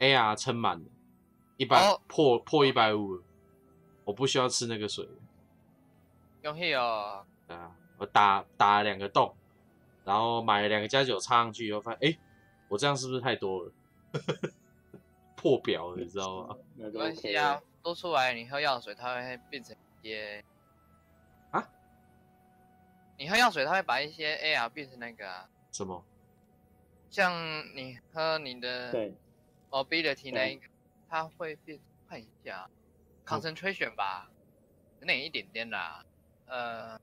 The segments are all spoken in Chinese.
AR 撑满了，一百、哦破破一百五，我不需要吃那个水了。用迄哦，啊，我打打了两个洞，然后买了两个加酒插上去以后，发现哎、诶我这样是不是太多了？破表了，你知道吗？没关系啊，多出来你喝药水，它会变成一些啊？你喝药水，它会把一些 AR 变成那个啊，什么？像你喝你的对，mobility 那一个，它会变，看一下，concentration 吧，那一点点啦，呃，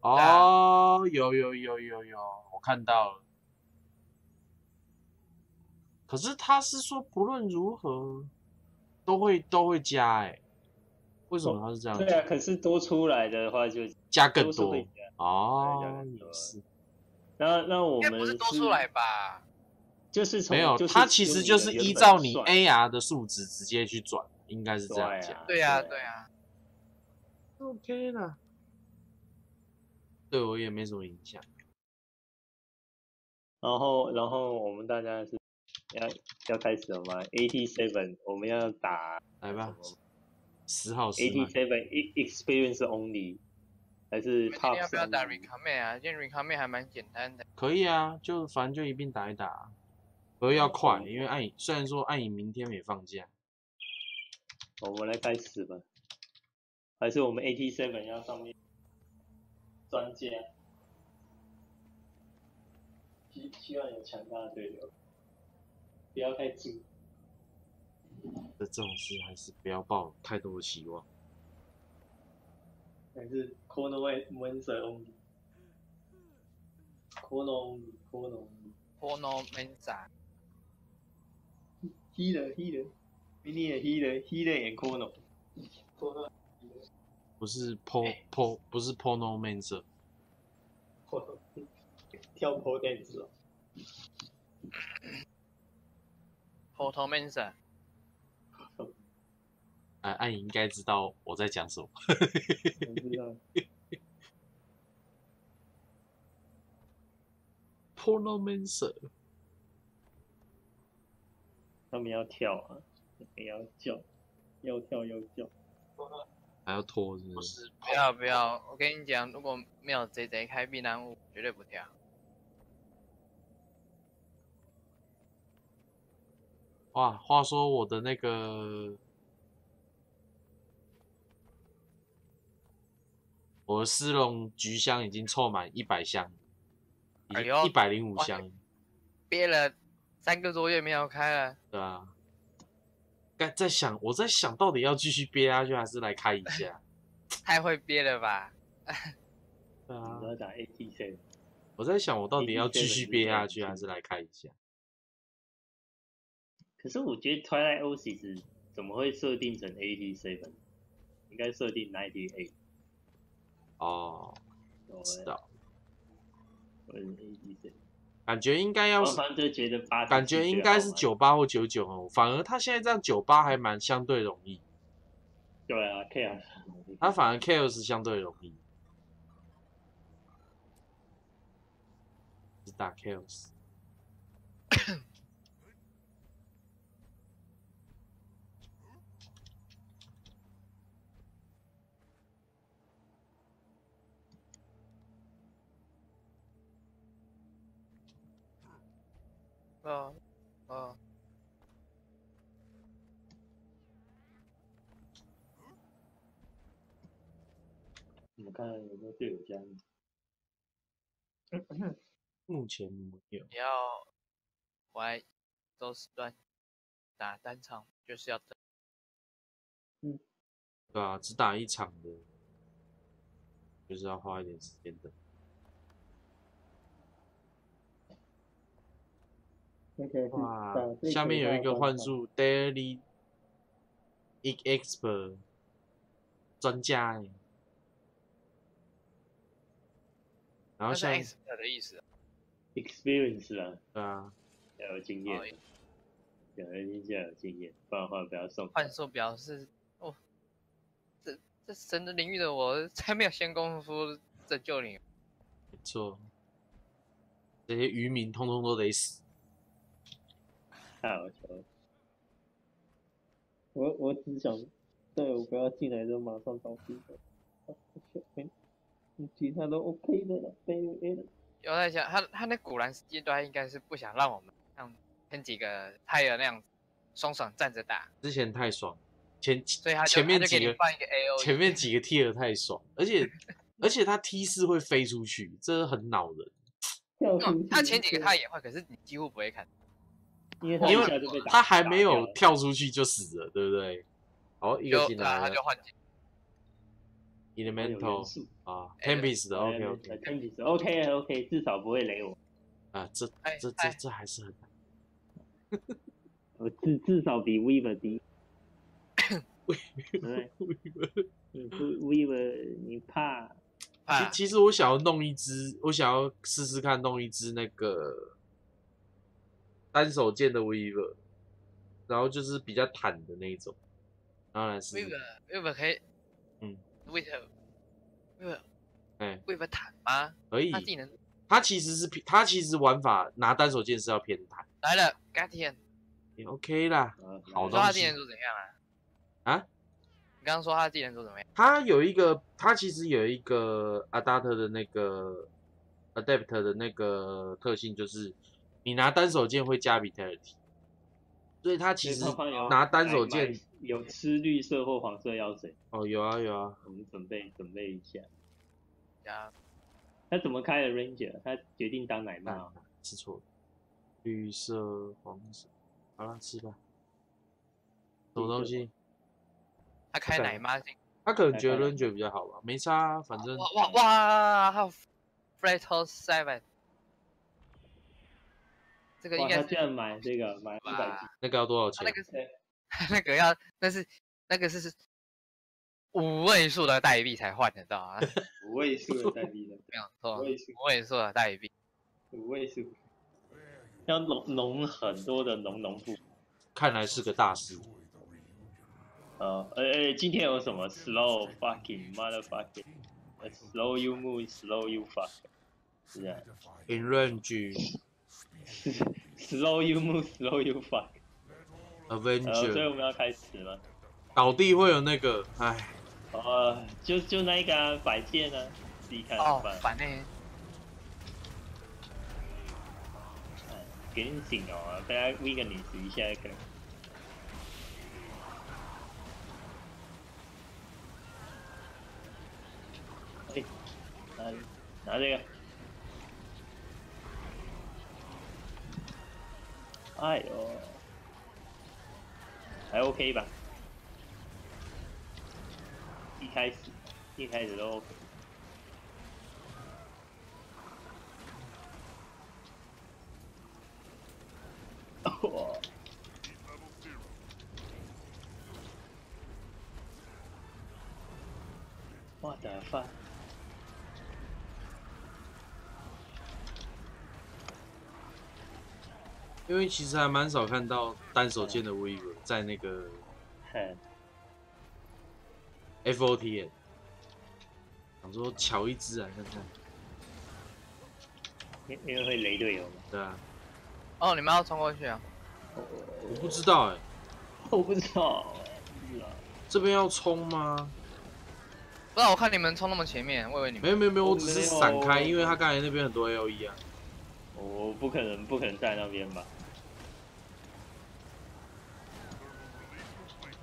哦，有有有有有，我看到了。可是他是说不论如何都会都会加哎、为什么他是这样对啊，可是多出来的话就加更多哦是那那我们是多出来吧？就是从没有，就是它其实就是依照你 AR 的数值直接去转，应该是这样对啊讲。对呀，对对呀，OK 啦，对我也没什么影响。然后然后我们大家是要要开始了吗？AT Seven 我们要打来吧，十号十 AT 麦 Seven Experience Only 还是你们今 Top？要不要打 recommend 啊？因为 recommend 还蛮简单的，可以啊，就反正就一并打一打，可是要快，因为暗影虽然说暗影明天也放假，我们来开始吧。还是我们 AT Seven 要上面专家，希希望有强大的队友，不要太近。这这种事还是不要抱太多的希望。还是 Corner Way Monster Only。Corner Only Corner Only。Mensa，Healer Healer Mini 的 Healer Healer and Corner。Corner 不是 po 哎 po 不是 porno mancer，Corner 跳 pole dance 哦。Porno Mensa，哎，暗影应该知道我在讲什么。我知道。porno mancer，他们要跳啊，也要叫，要跳要叫。还要拖是不是？不要不要，我跟你讲，如果没有贼贼开避难物，绝对不跳。哇，话说我的那个，我的丝绒菊香已经凑满一百箱，一百零五箱，憋了三个多月没有开了，对啊。该在想，我在想到底要继续憋下去，还是来开一下？太会憋了吧？对啊我，要打 ATC，我在想，我到底要继续憋下去，还是来开一下？可是我觉得 Twilight Oasis 怎么会设定成 AT seven？应该设定 ninety eight。哦，我不知道，我 AT seven，感觉应该要是，我反正就觉得八，感觉应该是。九八或九九哦。反而他现在这样九八还蛮相对容易，对啊，K 啊，他反而 chaos 相对容易，是打 chaos。哦哦，我们看有没有队友加入。目前没有。你要我来周时段打单场，就是要等。对啊，只打一场的，就是要花一点时间等。OK，哇，下面有一个幻术 Daily Expert 专家欸，然后下 expert 的意思啊。experience 啊，对啊，要有经哦验，有人听起来有经验，不然的话不要送。幻术表示，哦，这这神的领域的我 才没有先功夫拯救你。没错，这些渔民通通都得死。太好笑了。我我只想队友不要进来就马上找对手，没，其他都 OK 的了，没有 A 的。有在想，他他那古兰斯阶段应该是不想让我们像前几个泰尔那样子双爽站着打，之前太爽，前所以他前面他就给几个你放一个 A O，前面几个 tier 太爽，而且 而且他 T 四会飞出去，这很恼人。他前几个他也会，可是你几乎不会看。因为他一下就被打，他还没有跳出去就死了，对不对？哦，一个进来了他就换进。有元，Elemental 啊哎，Tempest 的 OK OK OK OK 至少不会雷我。啊，这哎这这哎这还是很难。我至至少比 Weaver 低。对嗯，Weaver 你怕？啊其其实我想要弄一只，我想要试试看弄一只那个单手剑的 Weaver，然后就是比较坦的那一种。当然是 Weaver Weaver 可以，嗯，Weaver Weaver 哎 Weaver 坦吗？可以他，技能他其实是偏，它其实玩法拿单手剑是要偏坦，来了 g a t i a n 也 OK 啦。啊好东西说他技能组怎样啊？啊？你刚刚说他技能组怎么样？他有一个，他其实有一个 Adapt 的那个 Adapt 的那个特性，就是你拿单手剑会加 Vitality，所以他其实拿单手买剑有吃绿色或黄色药水，哦，有啊有啊，我们准备准备一下。呀，他怎么开的 Ranger？他决定当奶那妈。吃错了，绿色黄色，好了吃吧。什么东西？他开奶妈进，他可能觉得 Ranger 比较好吧，没差啊，反正哇哇哇，还有 f r e t o Seven，这个应，该居然买这个买一百吧？那个要多少钱他那？个是 那个要，那是那个是五位数的代币才换得到啊，五位数的代币的，没有错，五位数五位数的代币。五位数，要农农很多的农农户。看来是个大师。呃，呃呃，今天有什么 slow fucking motherfucking slow you move slow you fuck，是啊 In range slow you move slow you fuck。呃，所以 Avenger 所以我们要开始吗？倒地会有那个，哎，哦，就就那个啊，摆件啊，自己看着哦办。，反正哎给你醒哦，大家 weakness 一下可能。哎，拿拿这个。哎呦，还 OK 吧？一开始一开始都 OK。哇！我的饭，因为其实还蛮少看到单手剑的 Weaver 在那个哼，FOTN，想说瞧一只啊看看，因因为会雷队友嘛。对啊，哦，你们要冲过去啊？我不知道哎、我不知道。这边要冲吗？不知道，我看你们冲那么前面，我以为你们没有没有没有，我我只是没有闪开，因为他刚才那边很多 LE 啊。我不可能，不可能在那边吧？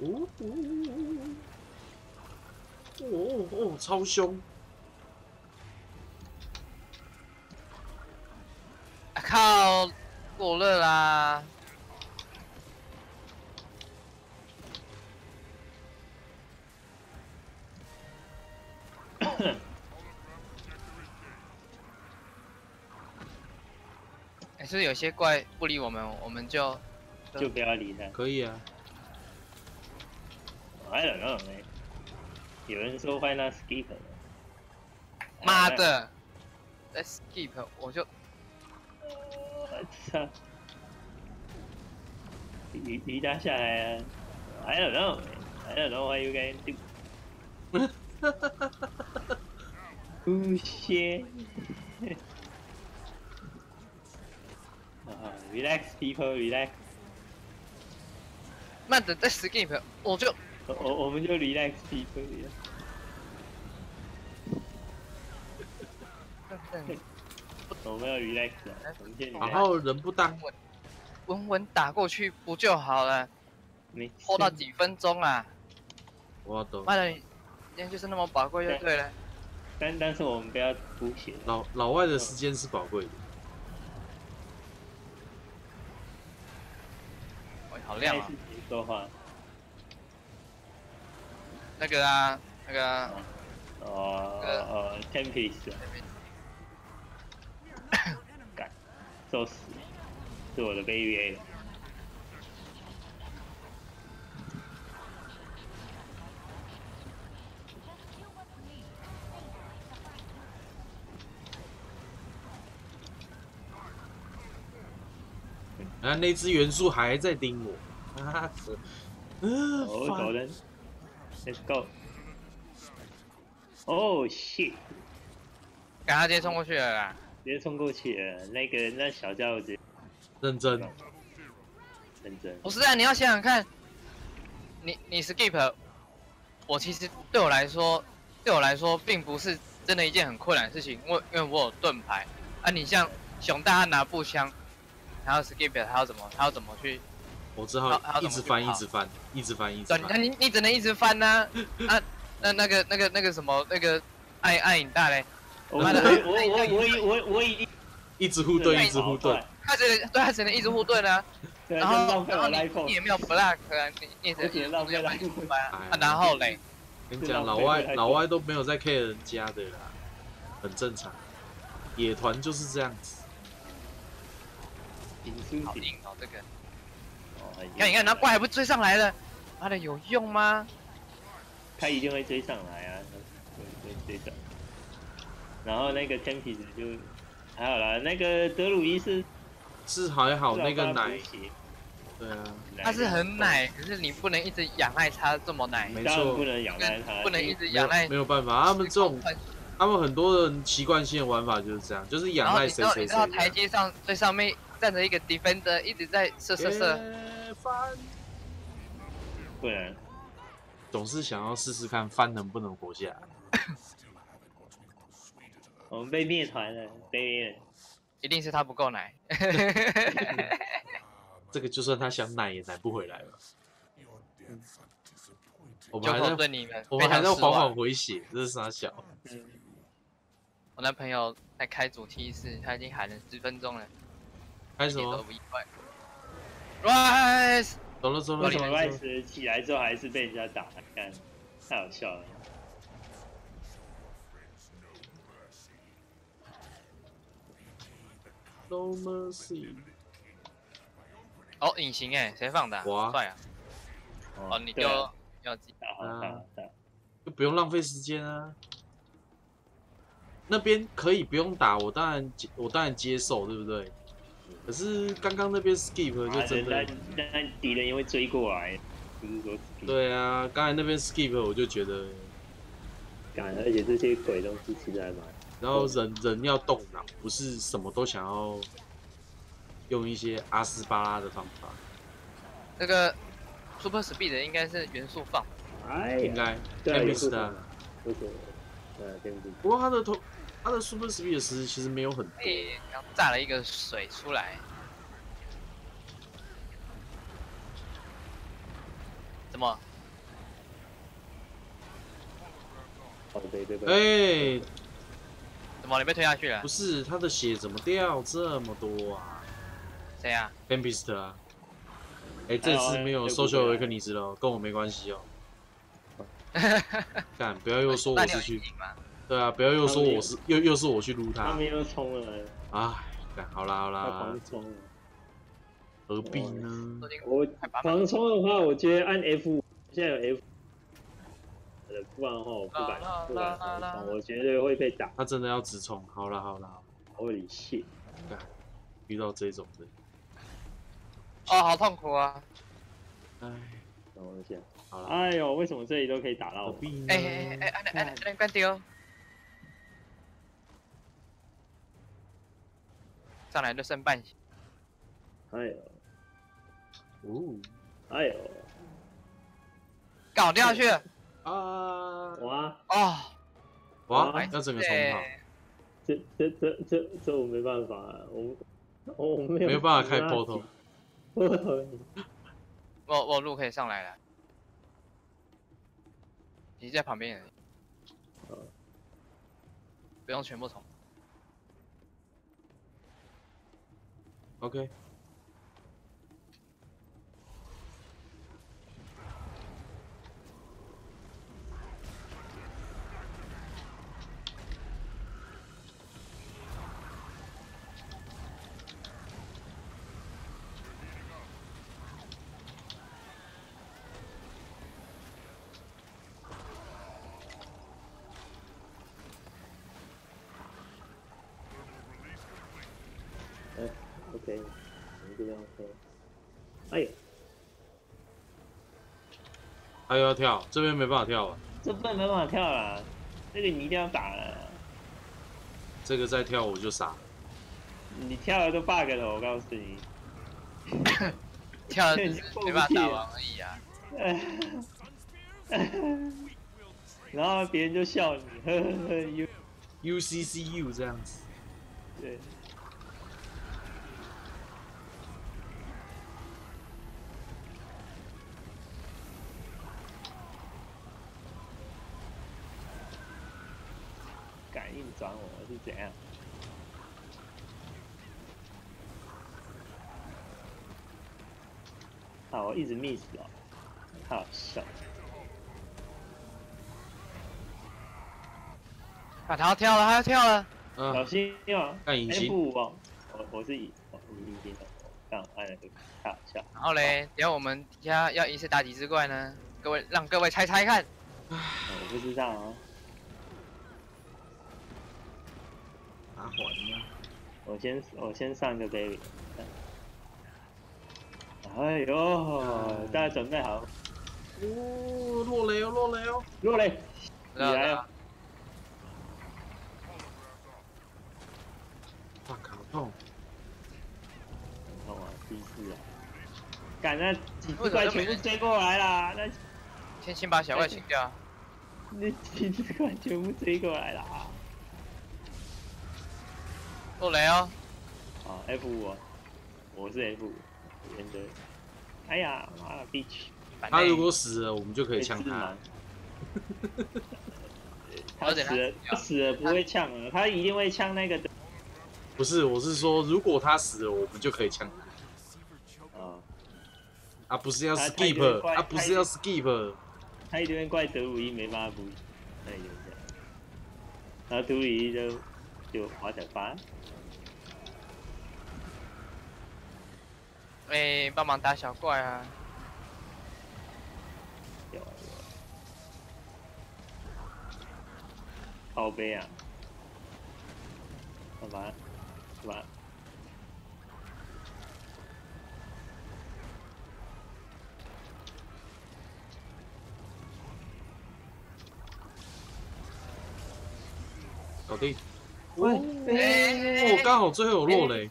哦哦哦哦哦，超凶！啊靠，过热啦！哎，是不是有些怪不理我们，我们就就不要理他。可以啊，I don't know, man. 有人说 Why not skip？妈的，再 skip I don't know, I don't know why you guys do. Oh, Bullshit. Uh, relax, people, relax. 慢点，再 skip 我就。我我我们就 relax 一可以了。我们要 relax 然。后人不当，稳稳打过去不就好了？没拖到几分钟啊？我懂。妈的，今天就是那么宝贵就对了。但但是我们不要凸显。老老外的时间是宝贵的，喂，好亮啊！说话？那个啊，那个啊。哦哦，Tempest，干，受死，是我的 baby A 了。然后那只元素还在盯我，啊，呃，哦，烦。走人，Let's go。哦，shit，赶他直接冲过去了啦。直接冲过去了，那个那小家伙直接认真，认真。不是啊，你要想想看，你你 skip，我其实对我来说，对我来说并不是真的一件很困难的事情，因为因为我有盾牌啊。你像熊大他拿步枪，他要 skip，他要怎么他要怎么去？我只好一直翻，一直翻，一直翻，一直对，那翻。你你只能一直翻呐、啊。那那个那个那个什么那个爱爱影大嘞，我我我我我我我一直护盾，一直护盾。，他只能对他只能一直护盾啊。然后然后你你。也没有 block 啊，你你只能浪费要来口。翻啊。哎然后嘞，跟你讲，老外老外都没有在 care 人家的啦，很正常。野团就是这样子。好硬哦这个。看你看，那怪还不追上来了，妈的有用吗？他一定会追上来啊，会会追上。然后那个 Tempest 就还好啦，那个德鲁伊是是还好那个奶。对啊，他是很奶，可是你不能一直仰赖他这么奶，没错。不能仰赖他，不能一直没有仰赖没有办法，他们这种他们很多人习惯性的玩法就是这样，就是然仰后你知道赖谁谁。你知道台谁这样。阶上最上面站着一个 defender 一直在射射射，耶翻不能。总是想要试试看翻能不能活下来。我们被灭团了，被一定是他不够奶。这个就算他想奶也奶不回来了。我们还在对你们我们还在缓缓。回血，这是傻小。嗯，我男朋友在开主题室，他已经喊了十分钟了，开什么？不意外。Rise，走了走了为什么走了。Rice 起来之后还是被人家打？看，太好笑了。No mercy。哦，隐形哎，谁放的啊？我啊帅啊！哦，你就要记打好好。就不用浪费时间啊。那边可以不用打，我当然接我当然接受，对不对？可是刚刚那边 skip 就啊，真的，那敌人也会追过来，不是说 skip 对啊，刚才那边 skip 我就觉得，敢，而且这些鬼东西实在蛮……然后人人要动脑，不是什么都想要用一些阿斯巴拉的方法，那个 Super Speed 应该是元素放，哎应该对是啊，为什么？呃，对不过他的头他的 super speed 的时其实没有很多，诶，刚炸了一个水出来。怎么？哦对对对，哎、怎么你被推下去了不？是他的血怎么掉这么多啊谁啊？？Tempest 啊，哎、这次没有哎呦 social 维克尼斯了，跟我没关系哦。干，不要又说我是去？对啊，不要又说我是又又是我去撸他他们，又冲了，哎，干，好啦好他啦狂，冲了。何必呢我快八百狂冲的话，我觉得按 F，现在有 F，呃，不然的话我不敢不敢狂冲，我觉得会被打。他真的要直冲，好啦好啦，我理谢。遇到这种的，哦，好痛苦啊！哎，等我一下。好了，哎呦，为什么这里都可以打到我？何必呢哎？哎哎，按按按按关丢，上来就剩半血。哎呦，哦，哎呦，搞掉下去了。啊！哇，哦，哇哎，要整个重跑，这这这这这我没办法、啊，我我我没有没有办法开 portal portal。我我路可以上来了。你在旁边不用全部重。OK，哎，OK，我们这边 OK。哎呦，他又要跳，这边没办法跳了，这边没办法跳了，这个你一定要打了，这个再跳我就傻了。你跳了都 bug 了，我告诉你。跳了 没办法打而已啊。然后别人就笑你，呵呵呵，U UCCU 这样子，对。感应转我是怎样？啊，我一直 miss 哦，太好笑了。啊，他要跳了，他要跳了。嗯小嗯，心哦！看隐形 F 五哦，我我是隐，我是隐形的，我刚按了个太好笑。然后嘞，等一下我们底下要一次打几只怪呢？各位让各位猜猜看。我不知道环呢？我先我先上个 baby。哎呦，大家准备好，哦，落雷哦，落雷哦！落雷，你来了。哇，靠痛！痛啊，第四啊！赶那几只怪全部追过来啦，那先先把小怪清掉。那几只怪全部追过来啦。落雷哦，啊，F 五，我是 F 五，原则。哎呀，妈的，bitch！他如果死了，我们就可以被呛他。他死了，他死了不会呛了，他一定会呛那个不是，我是说，如果他死了，我们就可以呛他，啊，啊，不是要 skip，怪啊，不是要 skip，他一定会怪德鲁伊没办法补，那有这样，然后德鲁伊就就滑脚翻，哎，帮忙打小怪啊！有啊。有啊，靠背啊，干嘛？干嘛？搞定。喂，哦，刚好最后有落雷，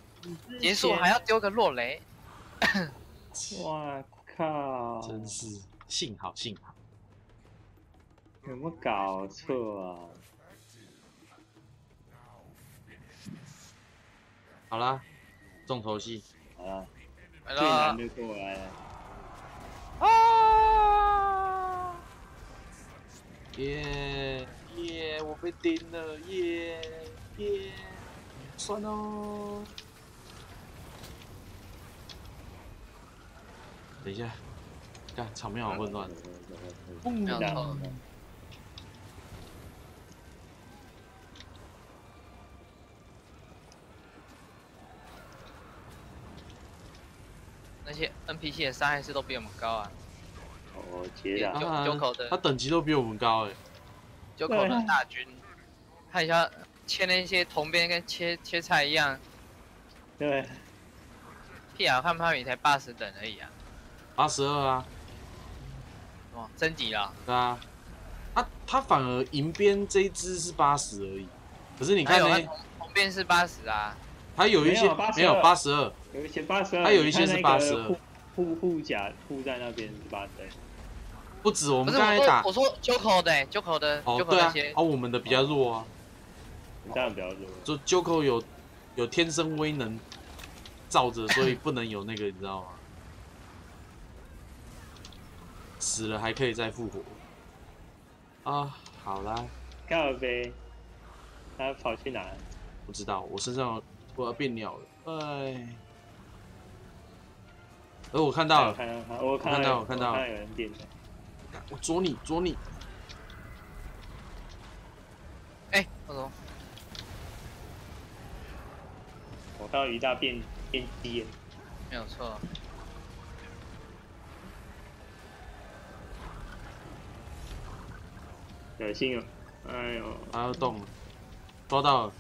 结束还要丢个落雷，哇靠！真是幸好幸好。有没有搞错啊？好啦，重头戏，好了，来最难。的过来了。啊！耶耶，我被盯了，耶耶，算哦。等一下，看场面好混乱。没有这样错那些 NPC 的伤害是都比我们高啊！哦，接的九九口的他等级都比我们高哎。九口的大军，看一下切那些铜边跟切切菜一样，对，屁啊！看他们也才八十等而已啊！八十二啊，哇，升级了！对啊，他他反而银边这一只是八十而已，可是你看呢，铜铜边是八十啊，他有一些没有82有八十二，有一些八十二，它有一些是你看那个82护护护甲护在那边是八十二，不止，我们刚才打。我说 Joko 的 Joko 的哦对啊哦，我们的比较弱啊，你这样比较弱。就 Joko 有有天生威能罩着，所以不能有那个，你知道吗？死了还可以再复活啊！好啦，靠呗，他跑去哪？不知道我身上我要变鸟了，哎。而我看到了，我看到他，我看看到到有我看到我看到有人变的。我捉你捉你，哎，我走我看到鱼大变变鸡了，没有错，小心哦！哎呦，他要动了，抓到了，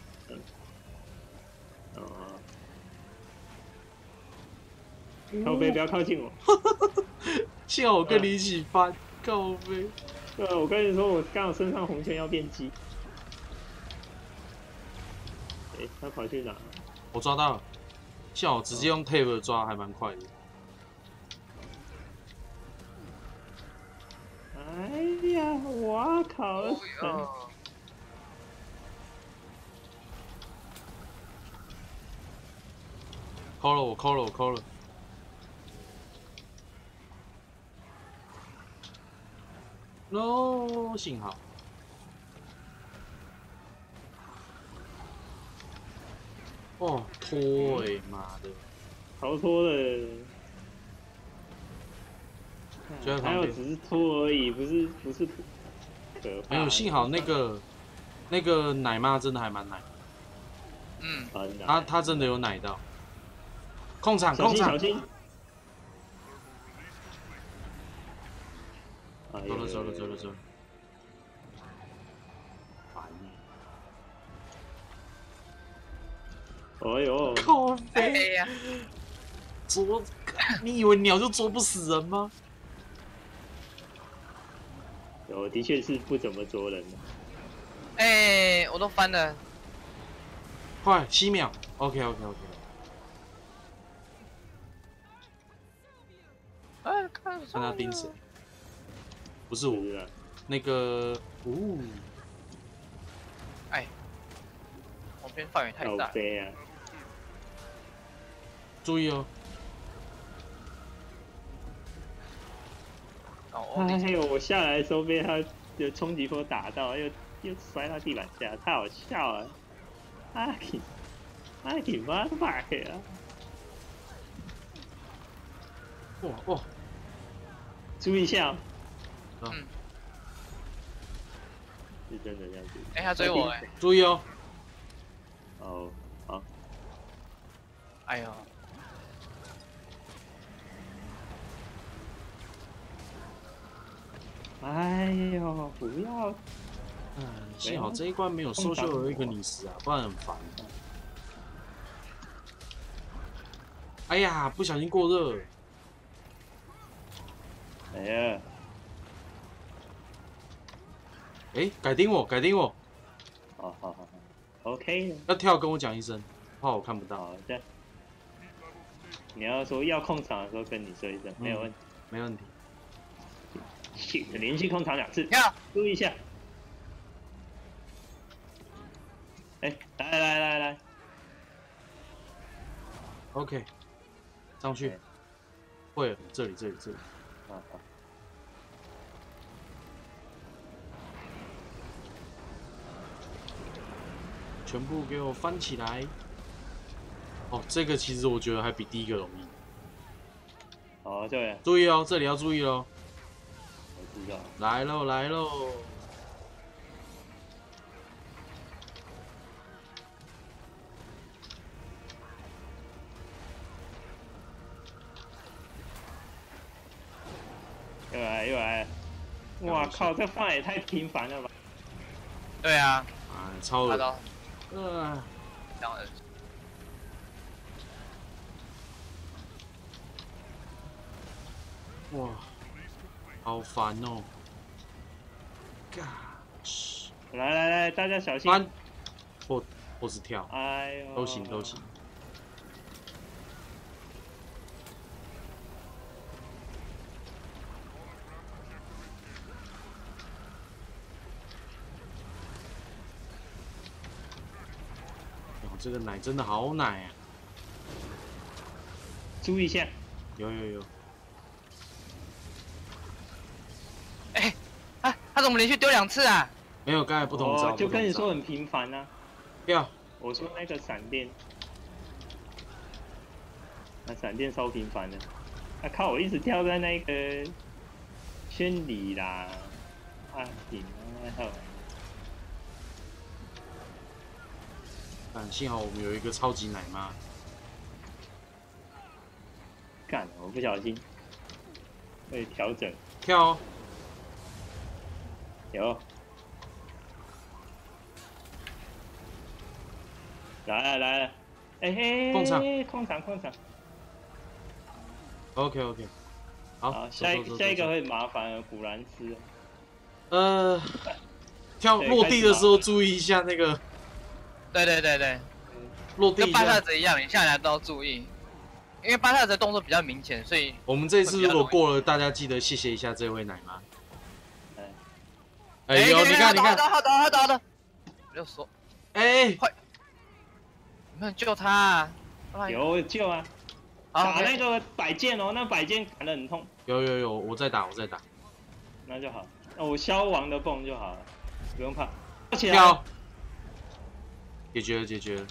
哦，靠背不要靠近我。幸好我跟你一起翻，靠背。对啊，我跟你说，我刚好身上红圈要变鸡。哎、他跑去哪？我抓到了，幸好我直接用 tape 抓，还蛮快的。哎呀，我靠！哦扣了我，扣了我，扣了。no，幸好。哦，拖哎、妈的！逃脱了。就在旁边。还有只是拖而已，不是不是可怕。没有，幸好那个那个奶妈真的还蛮奶，嗯，她她真的有奶到。控场小控场，心小心。哎呦。走了走了走了走了。哎呦，靠哎背呀，捉，你以为鸟就捉不死人吗？我的确是不怎么捉人的。哎，我都翻了，快七秒，OK OK OK。哎，看看他盯谁？不是我？那个，哦，哎，红圈范围太靠大，背啊！注意哦，哦，我哎呦，我下来的时候被他的冲击波打到，又又摔到地板下，太好笑了。阿奇，阿奇妈的妈呀！哇哇，注意一下哦，嗯，是真的这样子。哎，他追我哎，注意哦，哦，好，哎呦，哎呦，不要！嗯，幸好这一关没有收秀有一个你死啊，不然很烦。哎呀，不小心过热，哎呀，哎，改盯我，改盯我，好好好好，OK，要跳跟我讲一声，怕我看不到，好的。你要说要控场的时候跟你说一声，没有问题。没问题。去连续空场两次，跳，注意一下。哎，来来来来，OK，上去，会了，这里这里这里，啊啊，全部给我翻起来。哦，这个其实我觉得还比第一个容易。哦，对了，注意哦，这里要注意哦。来喽来喽！又来又来，哇靠，这放也太频繁了吧！对啊，啊，超恶他到呃，这样，哇，好烦哦。来来来大家小心。不不是跳。哎呦。都行都行。这个奶真的好奶啊。注意一下。有有有。他怎么连续丢两次啊？没有刚才不同招，哦就跟你说很频繁啊。要我说那个闪电，那闪电超频繁的。啊靠！我一直跳在那个圈里啦。啊顶啊！好但幸好我们有一个超级奶妈，干！我不小心被调整跳哦，有。来了来了，哎嘿，控场控场控场。OK OK，好，好，下一下一个会麻烦，古兰斯。呃，跳落地的时候注意一下那个对对对对，落地跟巴特下。泽一样，你下来都要注意，因为巴萨泽动作比较明显，所以我们这次如果过了，大家记得谢谢一下这位奶妈。哎哎呦，你看你看，好的好的好的，我就说。哎，你没有救他有救啊！好。打那个摆件哦，那摆件砍得很痛，有有有，我在打我在打，那就好。那我消亡的蹦就好了，不用怕。跳起来，跳，解决了解决了，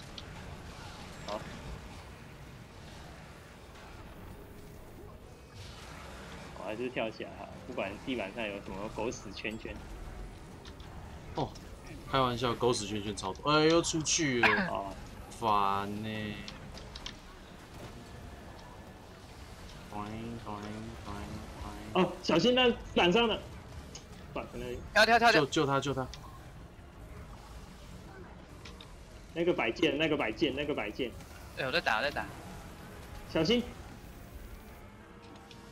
我还是跳起来哈，不管地板上有什么狗屎圈圈。开玩笑，狗屎圈圈超多，哎又出去了，哦，烦呢。咚咚咚咚哦，小心那板上的，板可能跳跳跳救跳，救他救他，那个摆件，那个摆件，那个摆件，哎，我在打我在打，小心，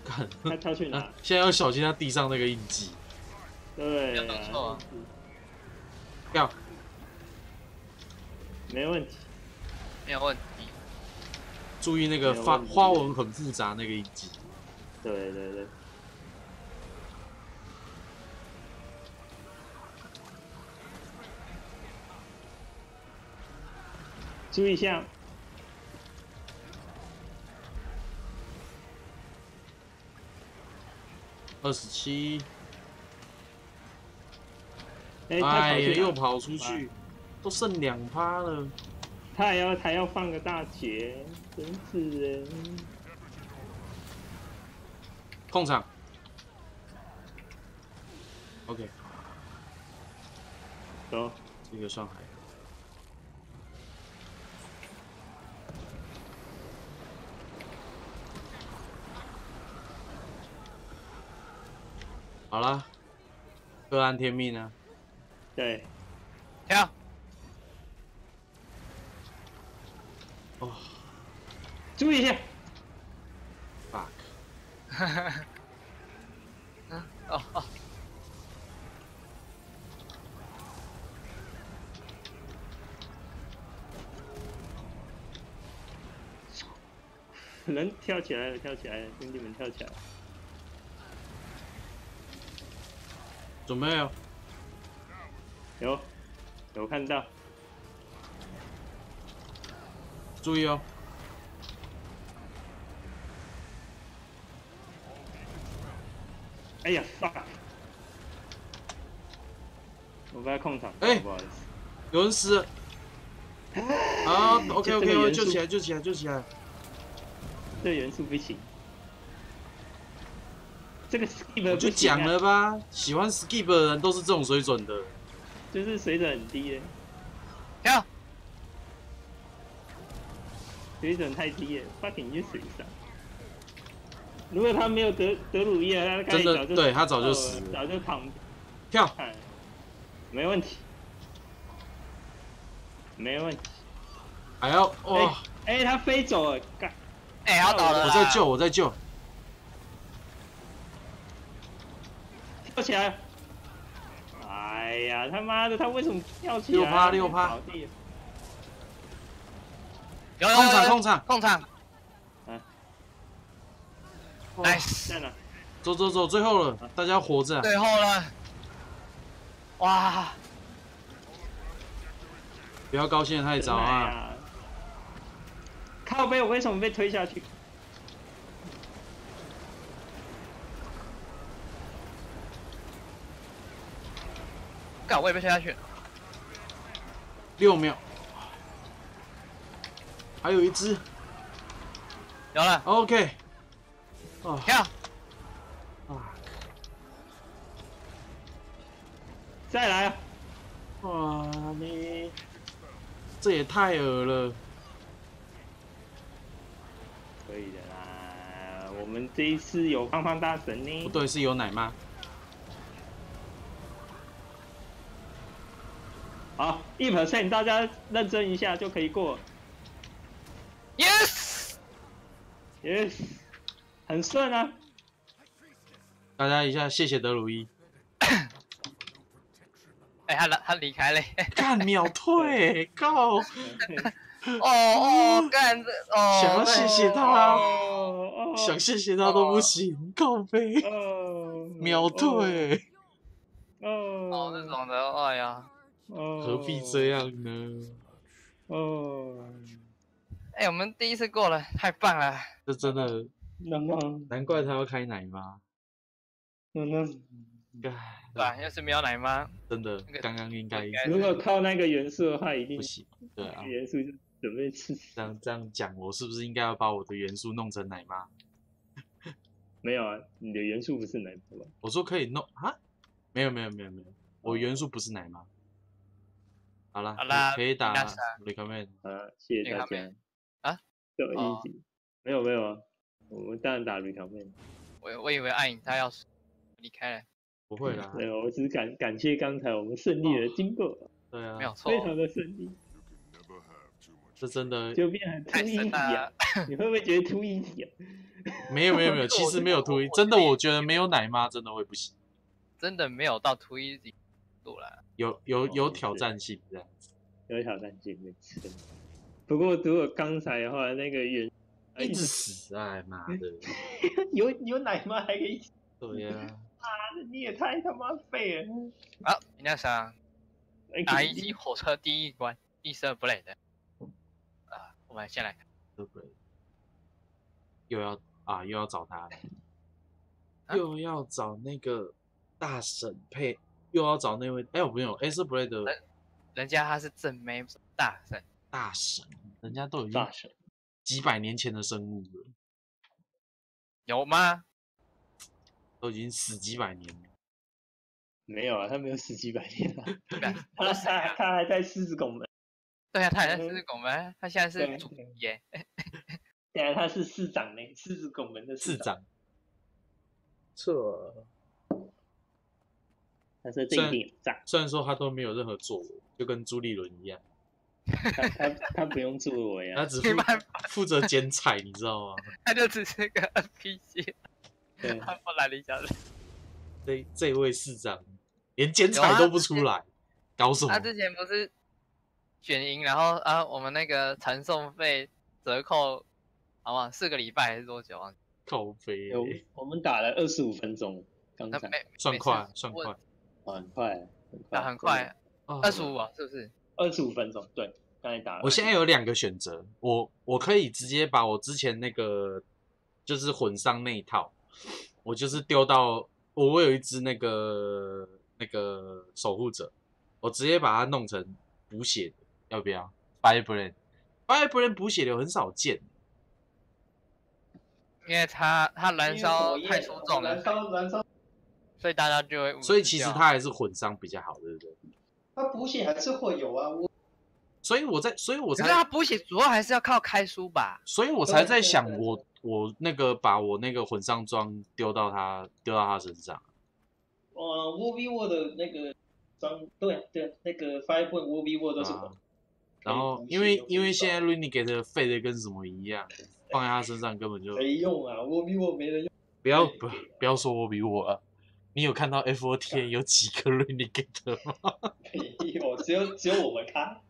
看，他跳去哪？啊？现在要小心他地上那个印记，对没有错啊跳，没问题。没有问题。注意那个花花纹很复杂那个印记，对对对。注意一下，二十七，哎、呀，又跑出去，都剩两趴了，他还要还要放个大劫，真是人。控场，OK，走，这个上海。好了，各安天命啊！对，跳，哦。注意一下，，fuck，哦 哦，人跳起来了，跳起来了，兄弟们跳起来了。准备哦，有，有看到，注意哦，哎呀，fuck！我不要控场，哎不好意思。有人死了。好，OK 这个 OK，元素救起来，救起来，救起来。这元素不行。这个 skip 我就讲了吧，喜欢 skip 的人都是这种水准的。就是水准很低的，跳，水准太低了，fucking 去水上。如果他没有德德鲁伊啊，他刚才真的早就对他早就死早就躺跳，没问题，没问题。还要哇！哎、他飞走了，干，哎，要倒了啦，我在救，我在救。跳起来！哎呀，他妈的，他为什么跳起来？六趴六趴。控场，控场，控场。哇，nice，在哪？走走走，最后了，大家活着啊。最后了，哇，不要高兴的太早哎啊！靠背，我为什么被推下去？干，我也被推下去。了。六秒，还有一只。有了，，OK，哦。跳，啊。再来啊！哇，你这也太恶了，可以的啦，我们这一次有胖胖大神呢。不对，是有奶妈，好，一 percent，大家认真一下就可以过。yes，Yes，很顺啊。大家一下谢谢德鲁伊，哎，他他离开了。干秒退，靠，哦哦，干这哦，想要谢谢他。哦哦。想谢谢他都不行，靠背，哦。秒退，哦。哦。这种的，哎呀，哦何必这？样呢？哦，哎，我们第一次过了，太棒了。这真的，难忘难怪他要开奶妈，那那干对吧？要是没有奶妈，真的刚刚应该应该如果靠那个元素的话，一定不行，对啊，元素就准备吃。这样这样讲，我是不是应该要把我的元素弄成奶妈？没有啊，你的元素不是奶妈吧？我说可以弄啊？没有没有没有没有，我元素不是奶妈。好了，好啦可以打 recommend。啊，谢谢大家。啊？就哦 easy。没有没有啊，我们当然打 recommend。我我以为暗影他要离开了，不会啦，没有，我只是感感谢刚才我们胜利的经过，对啊没，有错非，常的胜利，这真的就变成神 easy 了啊！。你会不会觉得 too easy 啊？没有没有没有，其实没有突一，真的我觉得没有奶妈真的会不行，真的没有到 too easy 度了。有有有哦挑战性这样。有挑战性没错。不过如果刚才的话，那个原一直死哎妈的，有有奶妈还可以，对呀、你也太他妈废了！好，皆さん，哎哪一级火车第一关，第十二 blade 的啊，我们先来看。对不对？又要啊又要找他又要找那个大神配，又要找那位哎我没有 a c e Blade 的人家他是正妹大神，大神，人家都已经大神，几百年前的生物了，有吗？都已经死几百年了。没有啊，他没有死几百年啊，对吧？他他他还在狮子拱门，对啊，他还在狮子拱门，他现在是主耶。现在他是市长呢，狮子拱门的市长，长，错。他说这一定有账，虽然说他都没有任何作为，就跟朱立伦一样，他他他不用作为啊，他只负负责剪彩，你知道吗？他就只是个 NPC，对，他不来理想的。这这位市长连剪彩都不出来，搞什么他？之前不是选赢，然后啊，我们那个传送费折扣，好吗？四个礼拜还是多久啊？靠飞、有我们打了二十五分钟，刚才算快，算快，啊很快很快啊，很快，啊二十五啊，是不是？二十五分钟，对，刚才打了。我现在有两个选择，我我可以直接把我之前那个就是混伤那一套，我就是丢到我我有一只那个那个守护者，我直接把它弄成补血的，要不要？Firebrand，Firebrand 补血流很少见，因为他他燃烧太出众燃了，烧燃烧，所以大家就会所以其实掉它还是混伤比较好，对不对？它补血还是会有啊。我所以我在，所以我可是才他补血主要还是要靠开书吧？所以我才在想我，我那个把我那个混伤装丢到他丢到他身上，呃 w o v War 的那个装，对对，那个 Five Point w o v War 都是啊我。然后因为因为现在 Renegade 废的跟什么一样，放在他身上根本就没用啊 w o v War 没人用。不要不不要说我比我啊，你有看到 F O T 有几个 Renegade 吗？没 有，只有只有我们开，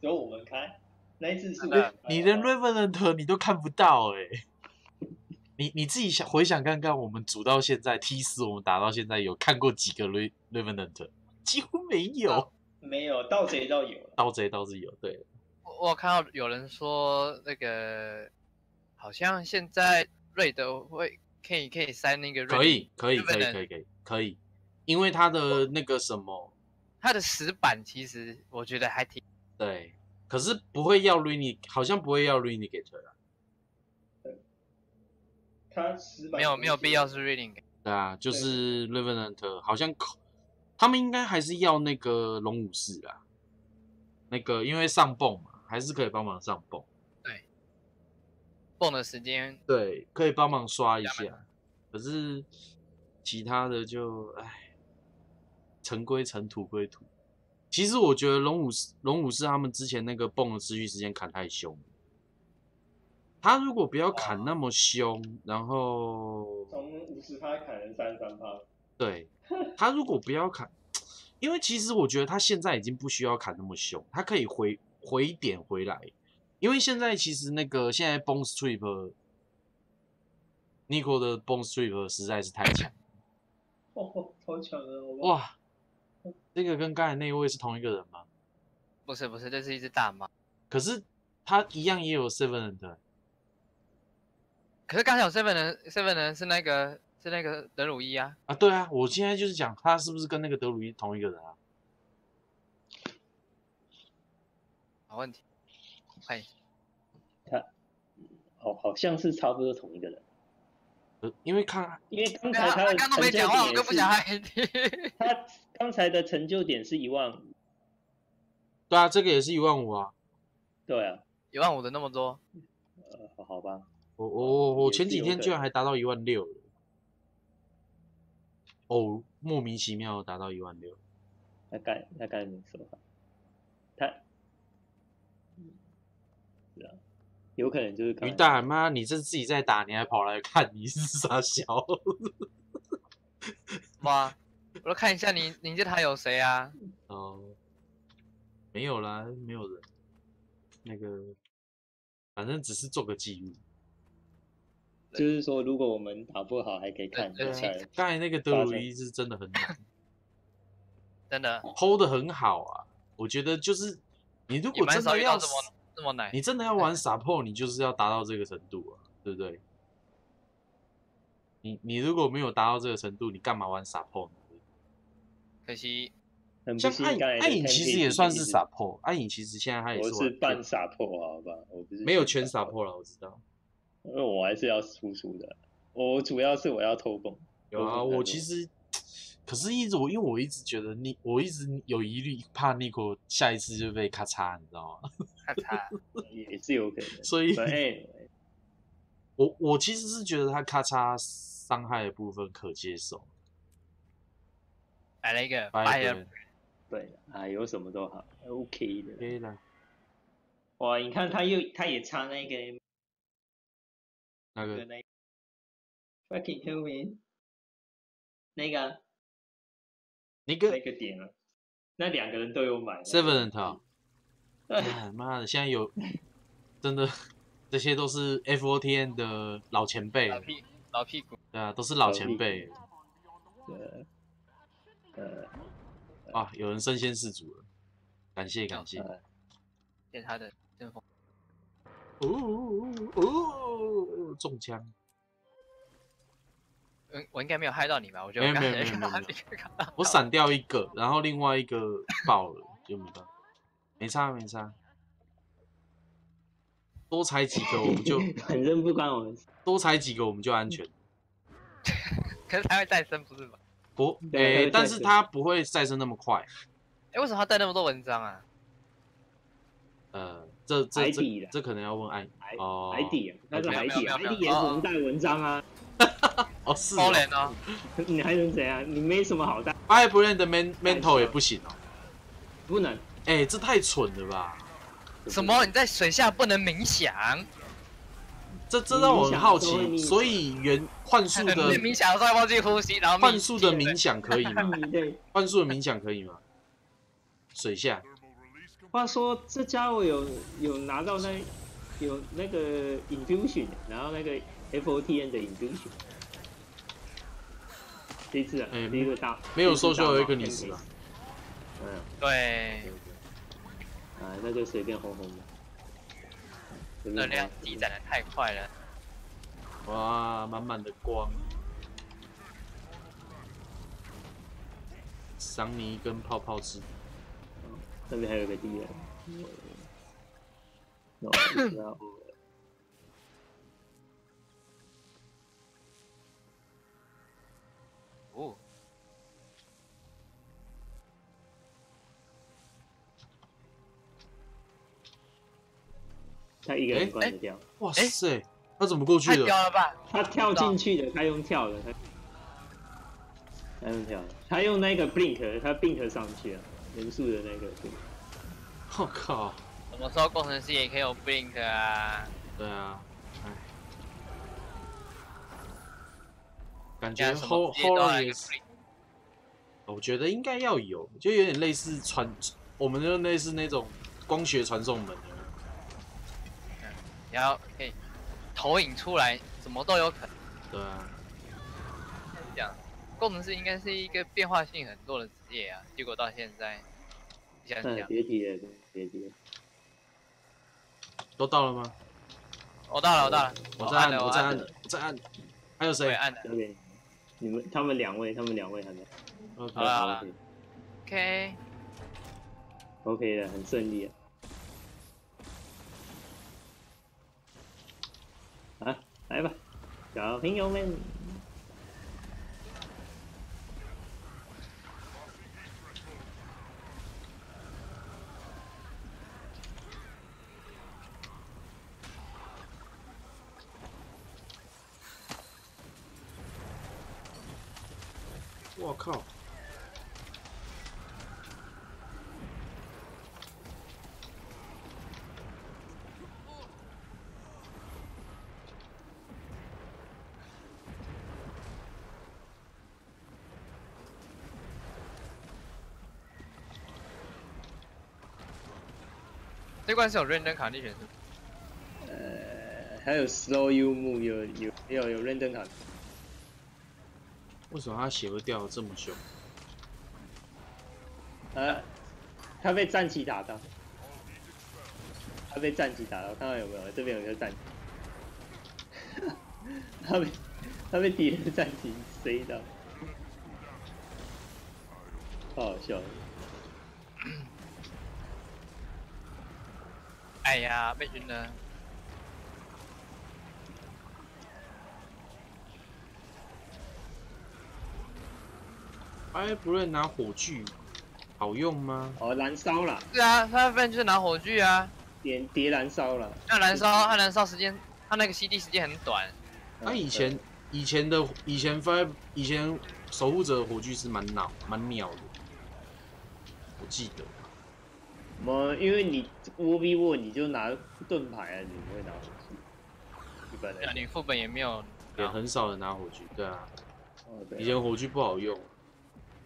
只有我们开。那一次是我真的们开你连 Revenant 你都看不到哎、你你自己想回想看看，我们组到现在 T 四，我们打到现在有看过几个 Re- Revenant？几乎没有，没有盗贼倒有盗。贼倒是有，对，我我看到有人说那个好像现在瑞德会可以可以塞那个瑞可以，可以，可以，可以，可以，可以，因为它的那个什么，它的石板其实我觉得还挺对，可是不会要 r e n i 好像不会要 r e n i g a t 啊。他十没有没有必要是 reading 给对啊，就是 Revenant 好像他们应该还是要那个龙武士啦，那个因为上泵嘛，还是可以帮忙上泵，蹦的时间，对，可以帮忙刷一下。可是其他的就唉，尘归尘，土归土。其实我觉得龙武士龙武士他们之前那个泵的持续时间砍太凶，他如果不要砍那么凶，然后从五十趴砍成三十三趴，对他如果不要砍，因为其实我觉得他现在已经不需要砍那么凶，他可以回回点回来，因为现在其实那个现在 Bone Strip Nico 的 Bone Strip 实在是太强，哦，超强的，好不好？哇，这个跟刚才那一位是同一个人吗？不是不是，这是一只大猫。可是他一样也有 Seven 的，可是刚才有 seven 人 seven 人是那个是那个德鲁伊啊，啊，对啊，我现在就是讲他是不是跟那个德鲁伊同一个人啊？好问题，看一下，好，好像是差不多同一个人，呃因为看因为刚才他的刚刚都没成就讲话，我点更不想是，害你。他刚才的成就点是一万五，对啊，这个也是一万五啊。对啊，一万五的那么多，呃，好好吧，我我我我前几天居然还达到一万六了，哦，莫名其妙达到一万六。他刚他刚才没说话，他，是啊，有可能就是于大妈，你这是自己在打，你还跑来看，你是傻小？妈！我来看一下你你这台有谁啊？哦，没有啦，没有人。那个，反正只是做个记录。就是说，如果我们打不好，还可以看。刚才那个德鲁伊是真的很难真的，hold 的很好啊。我觉得就是你如果真的要遇到这么难。你真的要玩傻破，你就是要达到这个程度啊，对不对？你你如果没有达到这个程度，你干嘛玩傻破呢？可惜像暗幸刚才的暗影其实也算是傻破，暗影其实现在他也我是半傻破，好吧，我不是没有全全傻，破了，我知道。因为我还是要输出的。我主要是我要偷蹦，有啊，我其实，可是一直我因为我一直觉得你，我一直有疑虑，怕 Nico 下一次就被咔嚓，你知道吗？咔嚓，也是有可能。所以 我我其实是觉得他咔嚓伤害的部分可接受。来了一个 Fire fire，对啊，有什么都好，OK 的。可以了，哇，你看他又他也插那个那个那个那个 fucking human 那个啊那个那个点了，那两个人都有买。Seven 套，对，哎妈的，现在有 真的这些都是 FOTN 的老前辈，老屁老屁股，对啊，都是老前辈对呃啊，有人身先士卒了，感谢感谢。呃，谢谢他的阵风。哦哦哦，中枪。嗯，我应该没有害到你吧？我觉得没有我刚才没有没有我闪掉一个，然后另外一个爆了，就没办法，没差没差，多踩几个我们就 反正不关我们事。多踩几个我们就安全。可是他会再生不是吗？不，对诶、但是它不会再生那么快。哎，为什么他带那么多文章啊？呃，这这这海底的这可能要问艾海哦，海底啊，那是海底啊，海没有没有没有底也只能带文章啊，哦是哦包脸哦，你还能怎样？你没什么好带，，I brand 的 man mental 也不行哦。不能。哎、这太蠢了吧！什么？你在水下不能冥想？这这让我很好奇，所以原幻术的 冥想的时候忘记呼吸，然后幻术的冥冥想可以吗？幻术的冥想可以吗？水下话说这家伙有有拿到那有那个 infusion，然后那个 FOTN 的 infusion，这一次啊，哎第一个大没有这一次大 social 冒 awareness 吧？嗯，对，啊，那就随便轰轰吧。热量积攒的太快了。哇，满满的光。赏你一根泡泡吃。那边还有个敌人。他一个人关得掉。哇塞，他怎么过去太的？屌了吧！他跳进去的，他用跳的，他他用跳的，他用那个 blink，他 blink 上去了，人数的那个。我靠！什么时候工程师也可以有 blink 啊？对啊，哎，感觉后后。我觉得应该要有，就有点类似传，我们就类似那种光学传送门的。然后可以投影出来，什么都有可能。对啊，这样，工程师应该是一个变化性很多的职业啊。结果到现在，你想嗯，想，别提了，别提了。都到了吗？我到了，我到了，我在按，了，我在按我在按。还有谁我也按的。交给你，们他们两位，他们两位还没。好了好了 OK OK，OK 的，很顺利啊。来吧，小朋友们。我靠！这关是有认真卡地选是？呃，还有 slow you move 有有有有认真卡，为什么他血会掉的这么凶？呃，他被战旗打到，他被战旗打到，看看有没有？这边有一个战旗，他被他被敌人的战旗塞到，好好笑。哎呀，被晕了。哎，不论拿火炬好用吗？哦，燃烧了，是啊，他不然就是拿火炬啊，点叠燃烧了。那燃烧，它燃烧时间，它那个 CD 时间很短。他以前以前的以前 five 以前守护者的火炬是蛮老蛮鸟的，我记得。么，因为你窝 v 窝，你就拿盾牌啊，你不会拿火炬。一般对啊，你副本也没有也很少人拿火炬，对啊，哦对啊以前火炬不好用，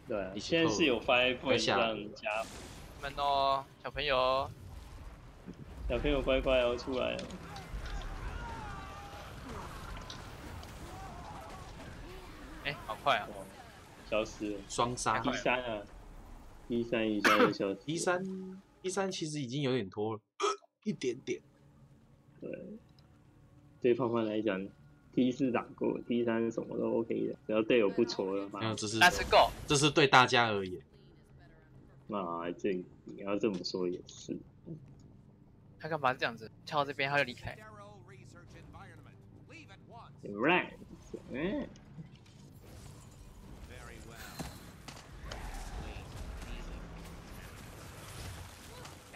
对啊以，现在是有 five 快 point 下让加，们哦，小朋友。小朋友乖乖哦，出来哦。哎，好快啊！哦，消失了。双杀第。三啊，第三一下就消失了。第三第三其实已经有点拖了，一点点。对，对胖胖来讲，T 四打过，T 三什么都 OK 的，只要队友不挫了嘛没。有，这是 Let's go。这是对大家而言。啊，这你要这么说也是。他干嘛这样子？跳到这边他就离开。Right，嗯，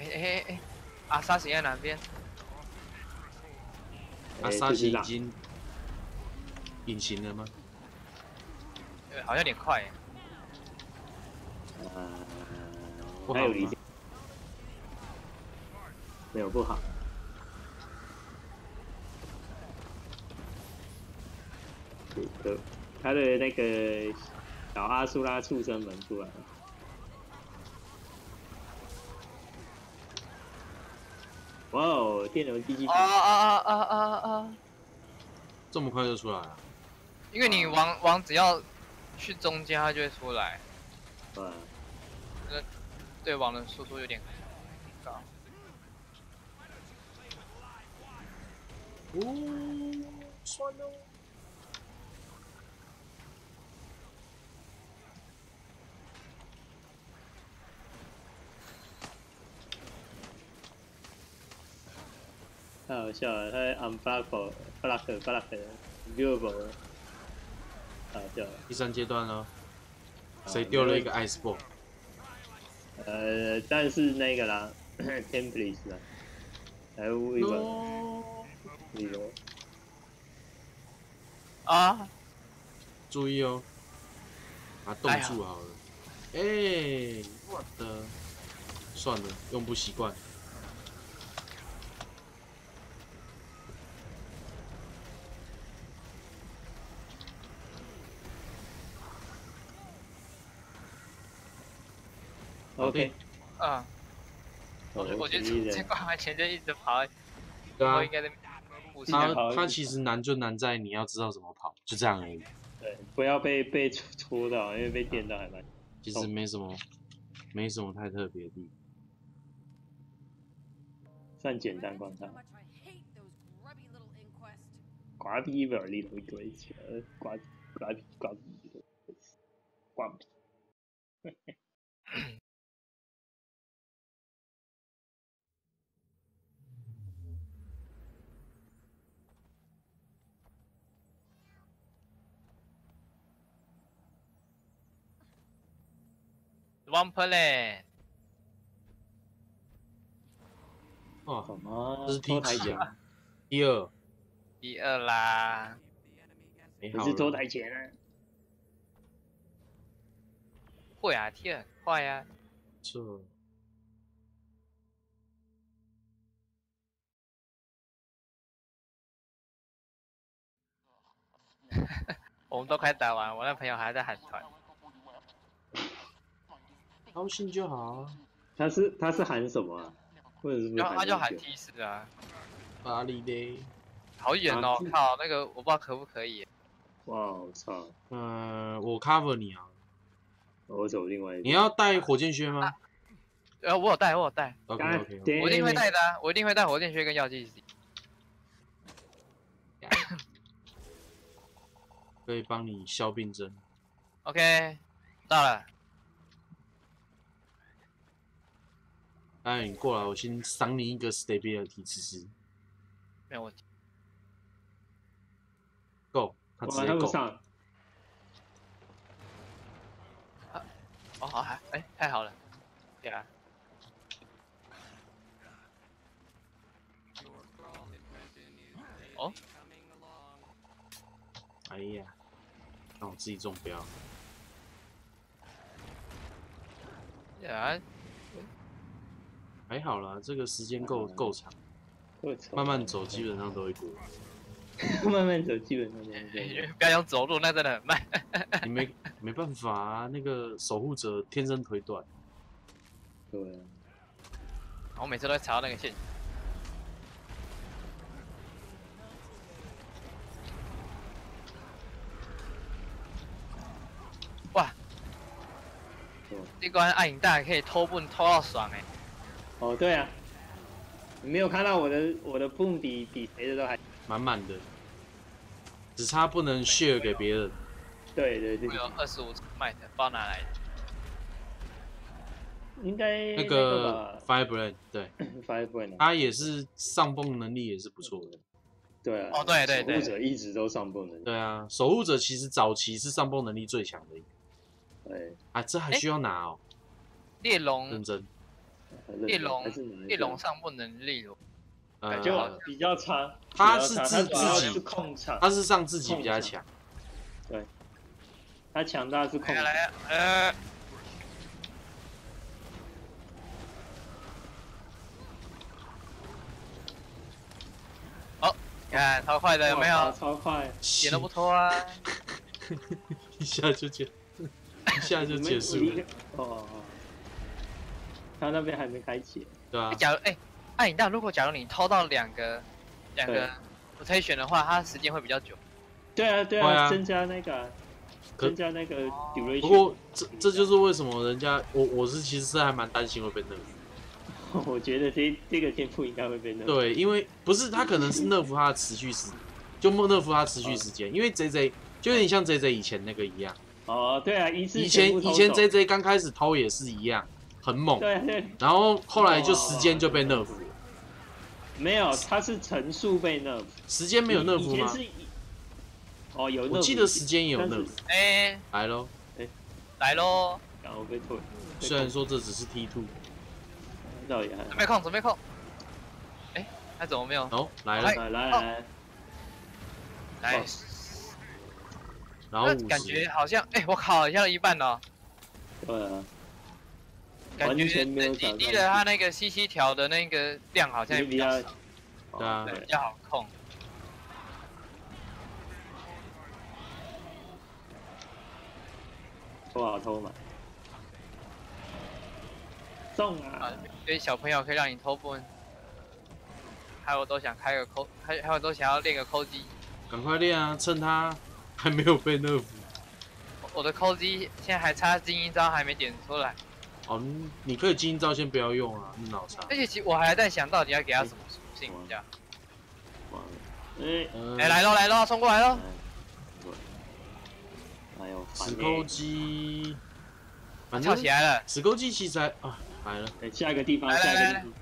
哎哎哎哎，阿萨行在哪边？阿萨哎就是已经隐形了吗？对，好像有点快耶。啊，不好吗还有一件，没有不好。对的，他的那个小阿苏拉畜生门出来了。哇哦，电流机器啊啊啊啊啊啊！这么快就出来了？因为你王王只要去中间，它就会出来。啊，对王的输出有点高。哦，酸哦。太好笑了，他 unblockable block block viewable，太好笑了。第三阶段呢？啊谁丢了一个 ice ball？呃，但是那个啦，templates 啦，还有一个那个啊，注意哦，把它冻住好了。哎，我的，算了，用不习惯。OK，嗯，我觉得这挂完前就一直跑，对啊应，该在附近它跑它其实难就难在你要知道怎么跑，就这样而已。对，不要被被戳戳到，因为被电到还蛮。其实没什么，没什么太特别的地方。算简单观察逼。，One Play，哦，什么？这是第偷台前，几啊？第二，第二啦，你是偷。台前啊？会啊，贴很快啊，这 我们都快打完，我那朋友还在喊团，高兴就好啊。他是他是喊什么啊？或者是不是然后他就喊 T 四啊，哪里的，好远哦啊，靠，那个我不知道可不可以，哇，我操！嗯，我 cover 你啊。我走另外一你。要带火箭靴吗呃，我有带，我有带，？OK God OK，damn 我一定会带的啊，我一定会带火箭靴跟药剂师，可以帮你消病针。OK，到了，哎，你过来，我先赏你一个 stability 吃吃。没有问题，够，他直哇，接够。哦好还，哎，太好了，对啊，哦，哎呀，让我自己中标。对啊，还好啦，这个时间够够长，慢慢走基本上都会过。慢慢走，基本上。不要用走路，那真的很慢。你没没办法啊，那个守护者天生腿短。对啊，我每次都会踩到那个线。哇对，这关暗影弹可以偷 bun 偷到爽哎、哦，对啊，你没有看到我的我的 boom 比比谁的都还，满满的，只差不能 share 给别人。对对对我，有二十五麦的，不知道哪来的。应该那个个 Firebrand 对 啊，他也是上蹦能力也是不错的。对啊，哦对对对守护者一直都上泵能力，对啊，守护者其实早期是上蹦能力最强的一个对，啊，这还需要拿哦，猎龙认，真。猎龙还是哪一龙上不能猎龙。感觉比较差，他是自自己是控场，他是上自己比较强，对他强大是控场，来呃，哦，看超快的有没有？超快，点都不拖啊！一下就结，一下就结束了，哦哦，哦他那边还没开启，对啊。欸，假如哎，暗影弹，如果假如你偷到两个两个 rotation 的话，它时间会比较久。对啊对啊啊，增加那个可增加那个 duration，不过这这就是为什么人家我我是其实是还蛮担心会被那个，我觉得这这个天赋应该会被那。对，因为不是他可能是 nerf 他的持续时，就 nerf 他持续时间，因为 J J 就有点像 J J 以前那个一样，哦，对啊，一次以前以前走。J J 刚开始偷也是一样，很猛，对对，然后后来就时间就被 nerf，没有，他是层数被 nerf，时间没有以 nerf 吗？哦有我记得时间也有但是 nerf，哎、来喽。哎。来喽，然后被退，虽然说这只是 T two，倒也还准备控，准备控。哎、他怎么没有？哦来了，来来来，来，然后感觉，好像，哎、我靠，要一半了，对啊，感觉没有低低挑战了他那个 CC 条的那个量好像也比较少，对啊，比较好控。偷啊偷嘛，中啊啊！，所以小朋友可以让你偷分，还有都想开个扣，还还有都想要练个扣机。赶快练啊，趁他还没有被 nerf。我的扣机现在还差精英招还没点出来，哦，你你可以基因招先不要用啊，你脑残而。且其实我还在想到底要给他什么属性比较。完了，哎，来喽来喽，冲过来喽！哎呦，烦石欸钩机，反跳起来了，死钩机其实还啊来了，哎，下一个地方，下一个地方，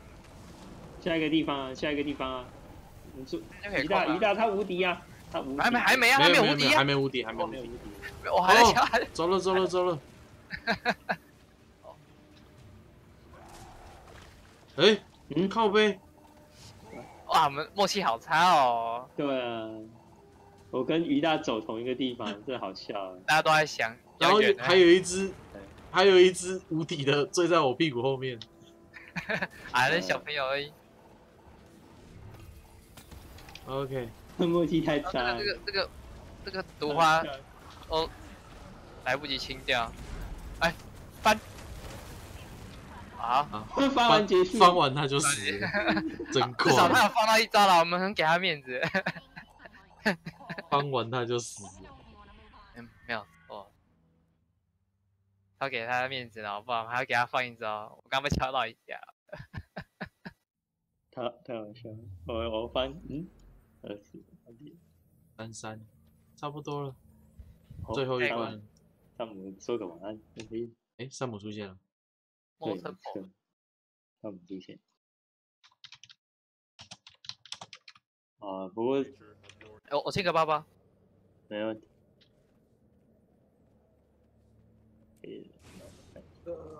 下一个地方啊，下一个地方啊！你一。大一大他无敌啊，他无敌还没还没啊，还没有无敌啊！还没无敌，还没没有无。敌，我还在哦想，还在走了走了走了。哎，嗯，靠背，哇，我们默契好差哦，对啊，我跟于大走同一个地方，这好笑啊！大家都在想，然后还有一只，还有一只无敌的追在我屁股后面。啊，那小朋友而已。OK，默契太差了。这个，这个这个这个毒花哦，来不及清掉，哎，翻，好，啊，翻完结束，翻完他就死了，真至少他，有放到一招了，我们很给他面子。翻完他就死了。嗯，没有错，他给他面子了，不然还要给他放一招，我刚被敲到一下。太太好笑了，我我翻，嗯，二十，三三，差不多了，哦最后一关。山姆说个晚安，哎，山姆出现了，对，没莫特错，汤姆出现。啊，不过我我这个爸爸，没问题。呃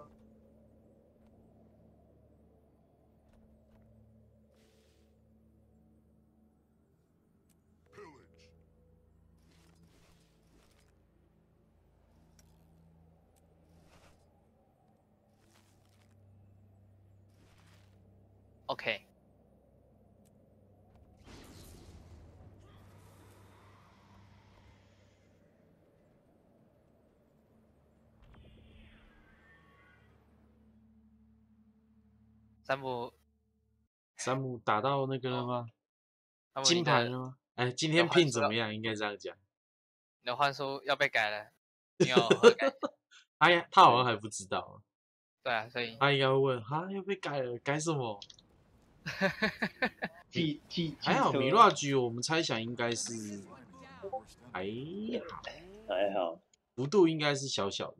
山姆，山姆打到那个了吗？金牌了吗？哎，今天要换 pin 出了怎么样？应该这样讲。你的幻术要被改了，你有何感？哎呀，他好像还不知道，对啊，所以他应该会问：哈，要被改了？改什么？记记还好米乱洛局，我们猜想应该是还好，还好，幅度应该是小小的。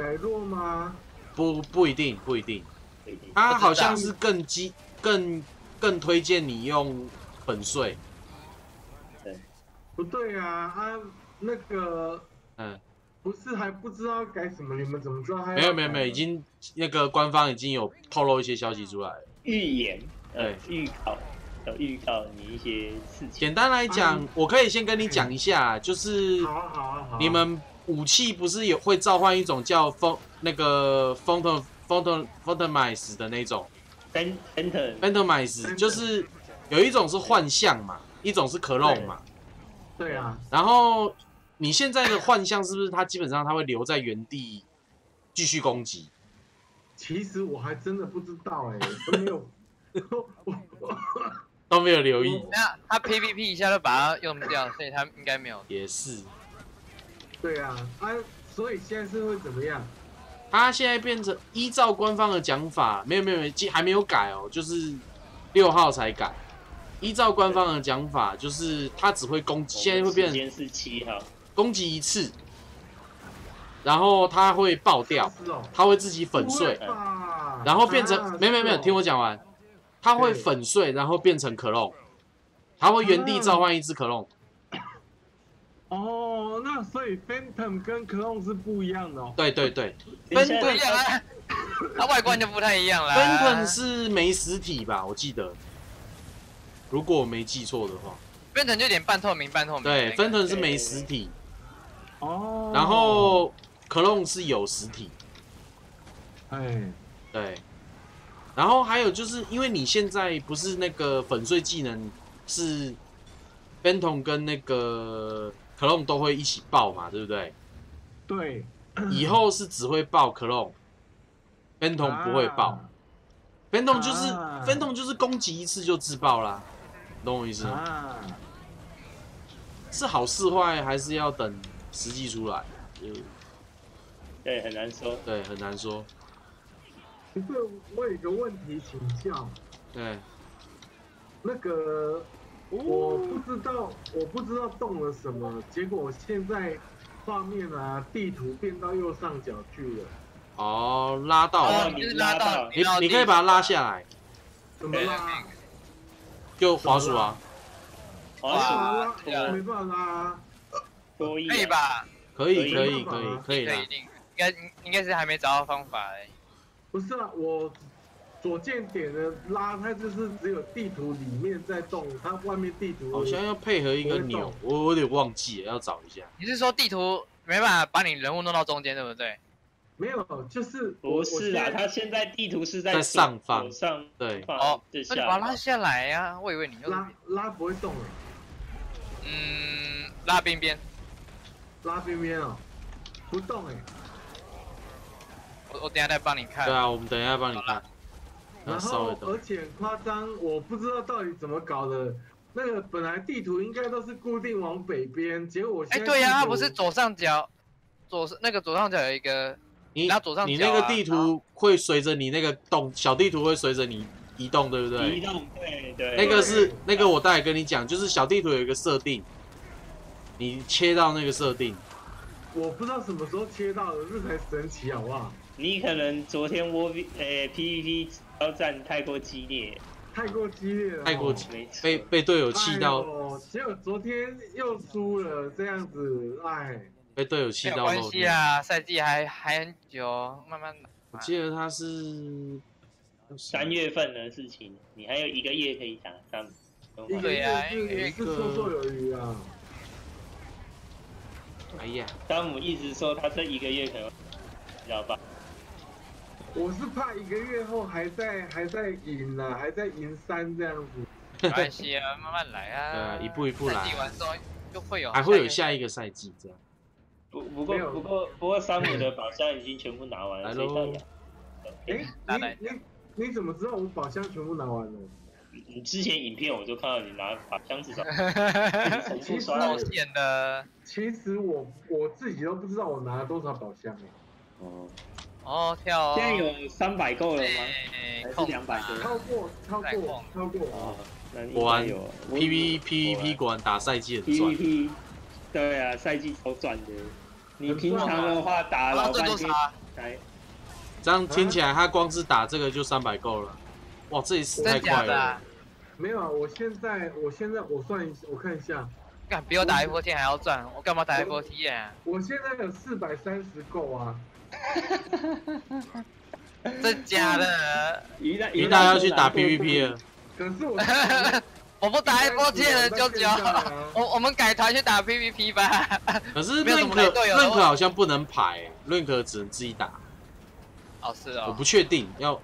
改弱吗？不不一定，不一定，他好像是更激更更推荐你用粉碎，不对啊他，那个嗯，不是还不知道改什么，你们怎么知道还没有没有没有，已经那个官方已经有透露一些消息出来了。预言，呃对，预告，有预告你一些事情。简单来讲嗯，我可以先跟你讲一下，就是好啊好啊好。啊，你们武器不是有会召唤一种叫风那个 phantom phantom phantomize 的那种 Phan- Phantom，phantomize，就是有一种是幻象嘛，一种是 clone 嘛。对啊，然后你现在的幻象是不是它基本上它会留在原地继续攻击？其实我还真的不知道哎、都没有，都没有留意，那他 PVP 一下就把它用掉，所以他应该没有。也是。对啊，啊，所以现在是会怎么样？他现在变成依照官方的讲法，没有没有没有，还没有改哦，就是六号才改。依照官方的讲法，就是他只会攻击，现在会变成是七号，攻击一次，然后他会爆掉，他会自己粉碎，然后变成啊没有没有没有，听我讲完，他会粉碎，然后变成可隆，他会原地召唤一只可隆，哦，那所以 Phantom 跟 Clone 是不一样的哦。对对对不一样啊，它外观就不太一样啦。，Phantom 是没实体吧？我记得，如果我没记错的话，Phantom 就有点半透明半透明对个。，Phantom 是没实体，哦，然后 Clone 是有实体，哎，对，然后还有就是因为你现在不是那个粉碎技能是 Phantom 跟那个 Clone 都会一起爆嘛，对不对？对，以后是只会爆 Clone，Phantom 不会爆啊，Phantom 就是啊 Phantom 就是攻击一次就自爆啦，懂我意思吗？啊，是好是坏还是要等实际出来，就对，很难说。对很难说，不是，我有一个问题请教，对。那个我不知道，我不知道动了什么，结果我现在画面啊，地图变到右上角去了，哦，拉到哦，了，你拉到，你你可以把它拉下来，怎么拉？就滑鼠啊，滑拉鼠对啊。拉，没办法拉。多一可以吧？可以可可以以可以可以啦。可以，，应该应该是还没找到方法哎。不是啊，我左键点的拉，它就是只有地图里面在动，它外面地图好像要配合一个钮，我我有点忘记了，要找一下。你是说地图没办法把你人物弄到中间，对不对？没有，就是不是，啊，它现在地图是在在上方上对方哦那你把它拉下来呀、我以为你又拉拉不会动了，嗯拉边边，拉边边哦，不动哎。我我等下再帮你看。对啊，我们等一下帮你看，然后而。且很夸张，我不知道到底怎么搞的。那个本来地图应该都是固定往北边，结果我哎、现在对呀、不是左上角，左那个左上角有一个，你然后左上角啊你那个地图会随着你那个动，小地图会随着你移动，对不对移？动，对对。那个是那个我待会跟你讲，就是小地图有一个设定，你切到那个设定，我不知道什么时候切到的，这才神奇好不好？你可能昨天窝 V 呃 PVP 交战太过激烈，太过激烈了哦，太过激没错被被队友气到，哎呦结果昨天又输了，这样子，哎，被队友气没关到漏电。系啊，赛季还还很久，慢慢我记得他是三月份的事情，你还有一个月可以打三。一个对啊月是也是绰绰有余啊。哎呀，汤姆一直说他这一个月可能，知道吧？我是怕一个月后还在还在赢呢、还在赢三这样子。没关系啊，慢慢来啊。对啊一步一步来赛季完之后就会有，还会有下一个赛季这样。不不过不过不过山姆的宝箱已经全部拿完了，哎、你你你怎么知道我宝箱全部拿完了？你之前影片我就看到你拿把箱子找，重其实复刷了。露馅的其实我我自己都不知道我拿了多少宝箱哎、哦，哦，跳哦。现在有三百够了吗？哎还是控200个超过超过超过。哦，那应果然该有 PV PVP 果然打赛季很赚，PVP，对啊，赛季超赚的。你平常的话打啊，老半天这多少？才这样听起来他光是打这个就三百够了，哇，这一次太快了？没有啊，我现在我现在我算一下，我看一下，干比我打 F 天还要赚，我干嘛打 F T 啊？我现在有四百三十够啊。真假的？一旦云大要去打 PVP 了，可是我 我不打 F 了，九九现在啊。我我们改团去打 PVP 吧。可是没有什 Rank 么雷队友的 Rank 好像不能排，Rank 只能自己打，哦，是哦我不。确定要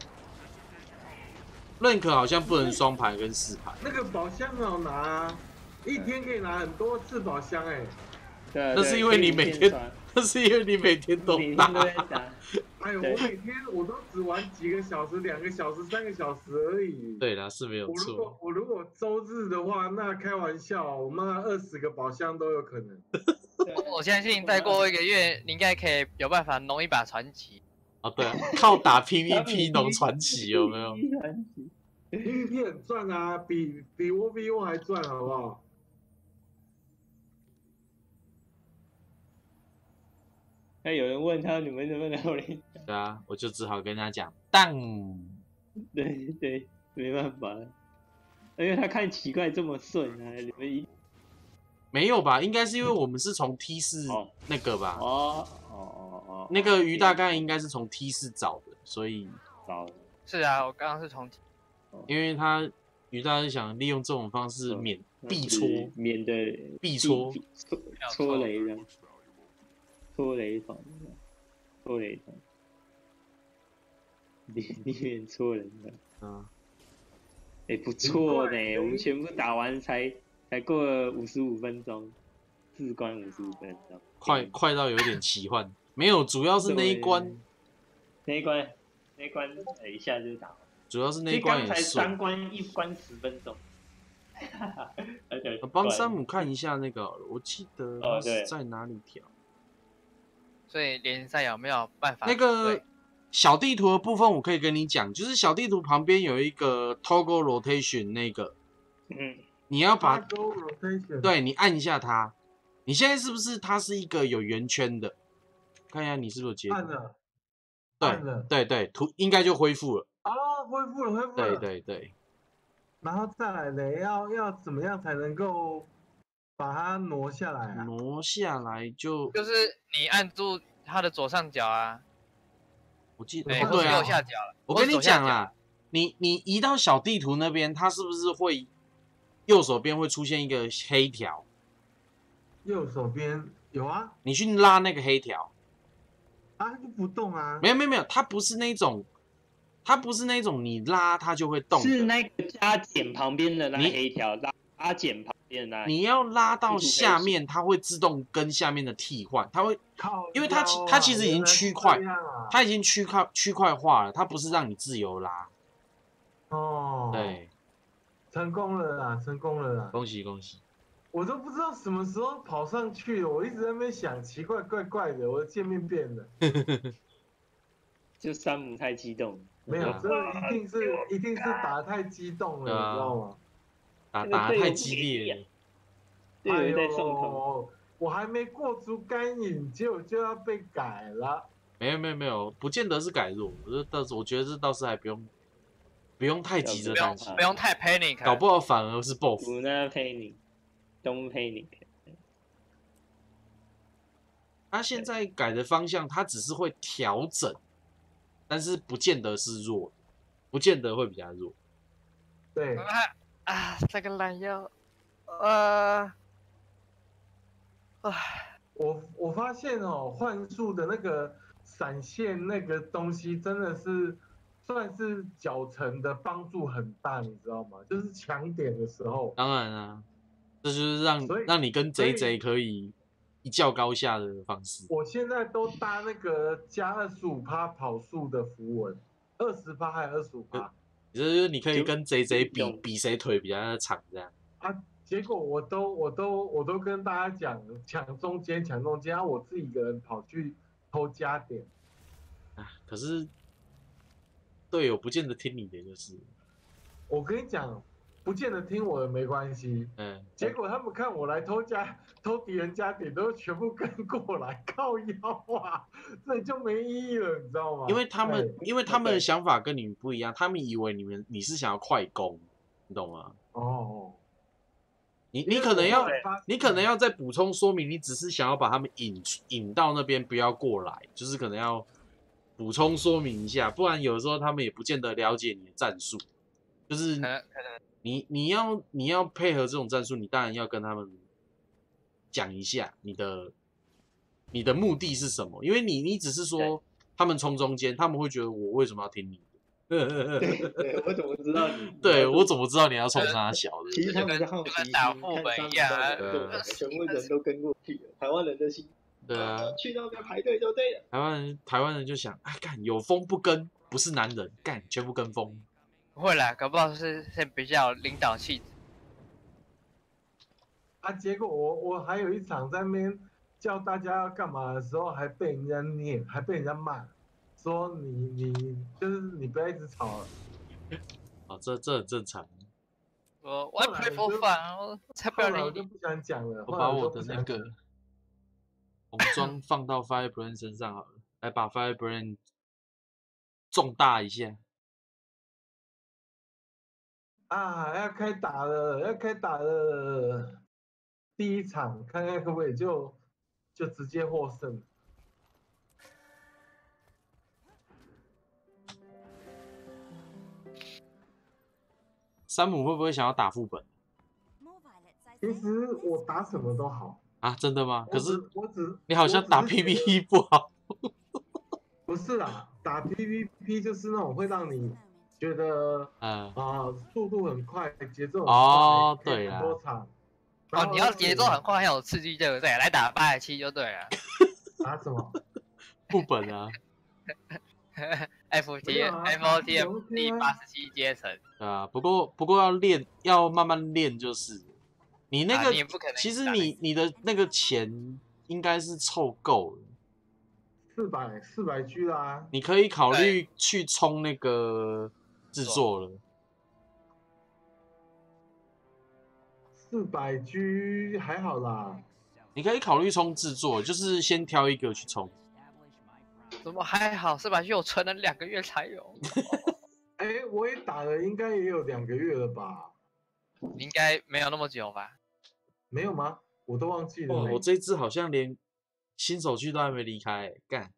Rank 好像不能双排跟四排，那个宝箱很好拿啊，一天可以拿很多次宝箱哎、对，那是因为你每天是因为你每天都打每天都。在打。哎呦，我每天我都只玩几个小时、两个小时、三个小时而已。对啦，是没有我如果错。我如果周日的话，那开玩笑，我妈二十个宝箱都有可能。我相信再过一个月，你应该可以有办法弄一把传奇。哦，对啊，靠打 PVP 弄传奇有没有？传奇 PVP 很赚啊，比比 OVO 还赚，好不好？那有人问他你们能不能后联？对啊，我就只好跟他讲，当 对对，没办法，因为他看奇怪这么顺啊，你们一没有吧？应该是因为我们是从 T 四哦那个吧，哦哦哦哦，那个鱼大概应该是从 T 四找的，所以找，是啊，我刚刚是从因为他鱼大是想利用这种方式嗯免那必戳，免得必戳必戳戳雷的，戳雷团，拖雷团，里里面搓人的，啊，哎、不错怪。呢，我们全部打完才才过了五十五分钟，四关五十五分钟，快快到有点奇幻。没有，主要是那一关，那一关那一关哎一下就打完，主要是那这一关刚才三。关一关十分钟，我帮山姆看一下那个，我记得是在哪里调。所以联赛有没有办法？那个小地图的部分，我可以跟你讲，就是小地图旁边有一个 toggle rotation 那个，嗯，你要把 Toggle rotation，，对你按一下它。你现在是不是它是一个有圆圈的？看一下你是不是有截图？按了，按对了，对对，图应该就恢复了。啊，恢复了，恢复了。对。对对，然后再来呢，要要怎么样才能够把它挪下来啊？挪下来就就是你按住它的左上角啊，我记得对，哦对啊右，下角了。我跟你讲啦，你你移到小地图那边，它是不是会右手边会出现一个黑条？右手边有啊，你去拉那个黑条，啊就不动啊。没有没有没有，它不是那种，它不是那种你拉它就会动，是那个加减旁边的那你黑条，拉加减旁边的那你要拉到下面，它会自动跟下面的替换，它会靠因为它它其实已经区块它已经区块区块化了，它不是让你自由拉。哦，，对，成功了啦，成功了啦。恭喜恭喜！我都不知道什么时候跑上去了，我一直在那边想，奇怪怪怪的，我的界面变了。就山姆太激动，没有，啊这一定是一定是打得太激动了，你知道吗？打打得太激烈了，队友在送头，哎，我还没过足干瘾，结果就要被改了。没有没有没有，不见得是改弱，我这倒是我觉得这倒是还不用不用太急着担心，不用太 panic，啊搞不好反而是 buff。不那 panic，他现在改的方向，他只是会调整，但是不见得是弱，不见得会比较弱。对，啊啊，这个懒腰，呃，唉，我我发现哦，幻术的那个闪现那个东西真的是算是脚程的帮助很大，你知道吗？就是抢点的时候，当然啊，这就是让让你跟所以 JJ 可以一较高下的方式。我现在都搭那个加二十五趴跑速的符文，二十趴还二十五趴就是你可以跟 JJ 比比谁腿比较长这样。啊。结果我都我都我都跟大家讲抢中间抢中间，然后，我自己一个人跑去偷加点。啊，可是队友不见得听你的，就是，我跟你讲，不见得听我的没关系。嗯，结果他们看我来偷家偷敌人家点，都全部跟过来，靠腰啊，这就没意义了，你知道吗？因为他们对因为他们的想法跟你们不一样，他们以为你们你是想要快攻，你懂吗？哦，你你可能要你可能要再补充说明，你只是想要把他们引引到那边，不要过来，就是可能要补充说明一下，不然有时候他们也不见得了解你的战术。就是可能可能你你要你要配合这种战术，你当然要跟他们讲一下你的你的目的是什么，因为你你只是说他们冲中间，他们会觉得我为什么要听你的？对，我怎么知道你？对我怎么知道你要冲他小的？就跟就跟打副本一样啊对全部人都跟过去了，台湾人的心对啊，去那边排队就对了。台湾人台湾人就想，哎，干有风不跟，不是男人，干全部跟风。不会啦，搞不好是是比较有领导气质。啊，结果我我还有一场在那边叫大家要干嘛的时候，还被人家念，还被人家骂，说你你就是你不要一直吵了。啊，这这很正常。我我 play for fun，我才不后要理你。我就不想讲了，我把我的那个 红装放到 Firebrand 身上好了，来把 Firebrand 重大一下。啊，要开打了，要开打了！第一场看看可不可以就就直接获胜。山姆会不会想要打副本其.实我打什么都好，啊？真的吗？可我是只我只你好像打我只是觉得 PVE 不好。不是啦，打 PVP 就是那种会让你觉得嗯，啊速度很快，节奏很哦对啊很多场。哦你要节奏很快，很有刺激，对不对？来打八十七就对了。打什么？副本啊，F 没 T F O T 有 M 啊八十七阶层，对啊。不过不过要练，要慢慢练，就是你那啊个，其实你你的那个钱应该是凑够了，四百四百 G 啦，你可以考虑去充那个制作了。四百 G 还好啦。你可以考虑充制作，就是先挑一个去充。怎么还好？四百 G 我存了两个月才有，哎，我也打了，应该也有两个月了吧？你应该没有那么久吧？没有吗？我都忘记了。我这次好像连新手区都还没离开、欸，干。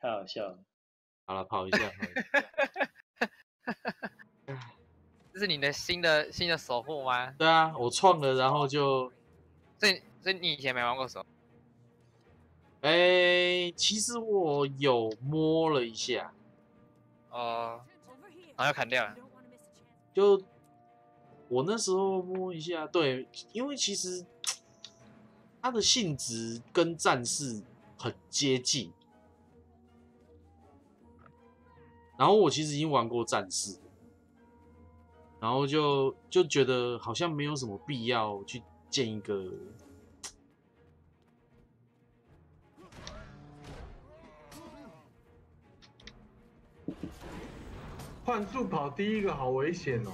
太好笑了。好了，跑一下，跑一下。这是你的新的新的守护吗？对啊，我创了，然后就，所以所以你以前没玩过手，哎、其实我有摸了一下，哦，Over here. 然后砍掉了.就我那时候摸一下，对，因为其实它的性质跟战士很接近，然后我其实已经玩过战士，然后就就觉得好像没有什么必要去建一个。幻速跑第一个好危险哦。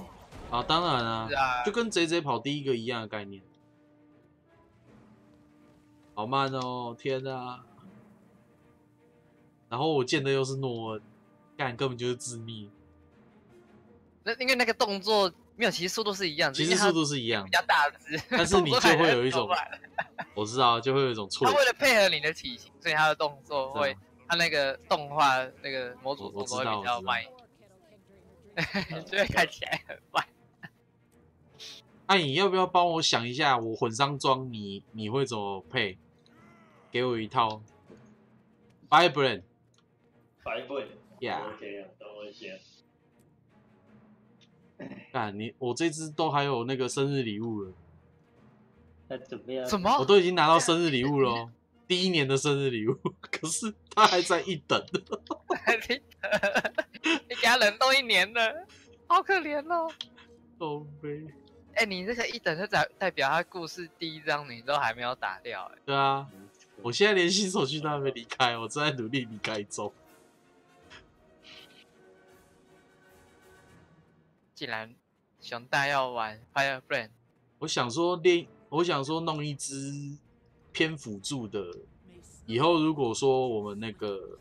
啊，当然啊，啊，就跟 J J 跑第一个一样的概念。好慢哦，天啊！然后我见的又是诺恩，干根本就是致命。那因为那个动作没有，其实速度是一样，其实速度是一样比，较大只，但是你就会有一种 我知道，就会有一种错他。为了配合你的体型，所以他的动作会他那个动画那个模组动作会比较慢，就会看起来很慢。那、你要不要帮我想一下，我混上装你你会怎么配？给我一套 Vibrant，白棍 Yeah OK 啊，等我一下。干你我这只都还有那个生日礼物了，那怎么样？什么我？都已经拿到生日礼物了哦，第一年的生日礼物，可是它还在一等。你 你给他冷冻一年了，好可怜哦。哦呗，哎、你这个一等就代代表他故事第一章你都还没有打掉、哎，对啊，我现在连新手区都还没离开，我正在努力离开中。既然熊大要玩 Fire Brand，我想说练，我想说弄一只偏辅助的，以后如果说我们那个，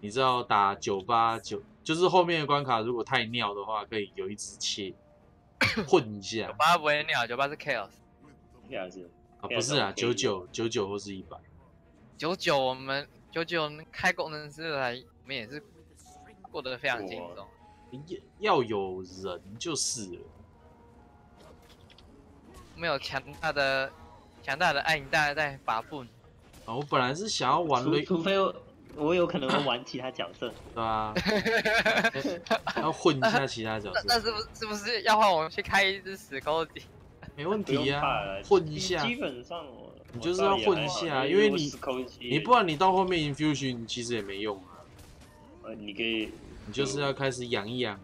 你知道打九八九，就是后面的关卡如果太尿的话，可以有一只切混一下九八不会尿，九八是 Chaos，啊，不是啊，九九九九或是一百，九九我们九九开工程师来，我们也是过得非常轻松。要要有人就是了。没有强大的强大的爱因大在把布，啊，我本来是想要玩除雷，除非我我有可能会玩其他角色，对吧、要混一下其他角色那，是不是是不是要换我们去开一只死钩机？没问题啊，，混一下。基本上我你就是要混一下，因为你你不然你到后面 infusion 其实也没用啊，呃，你可以你就是要开始养一养。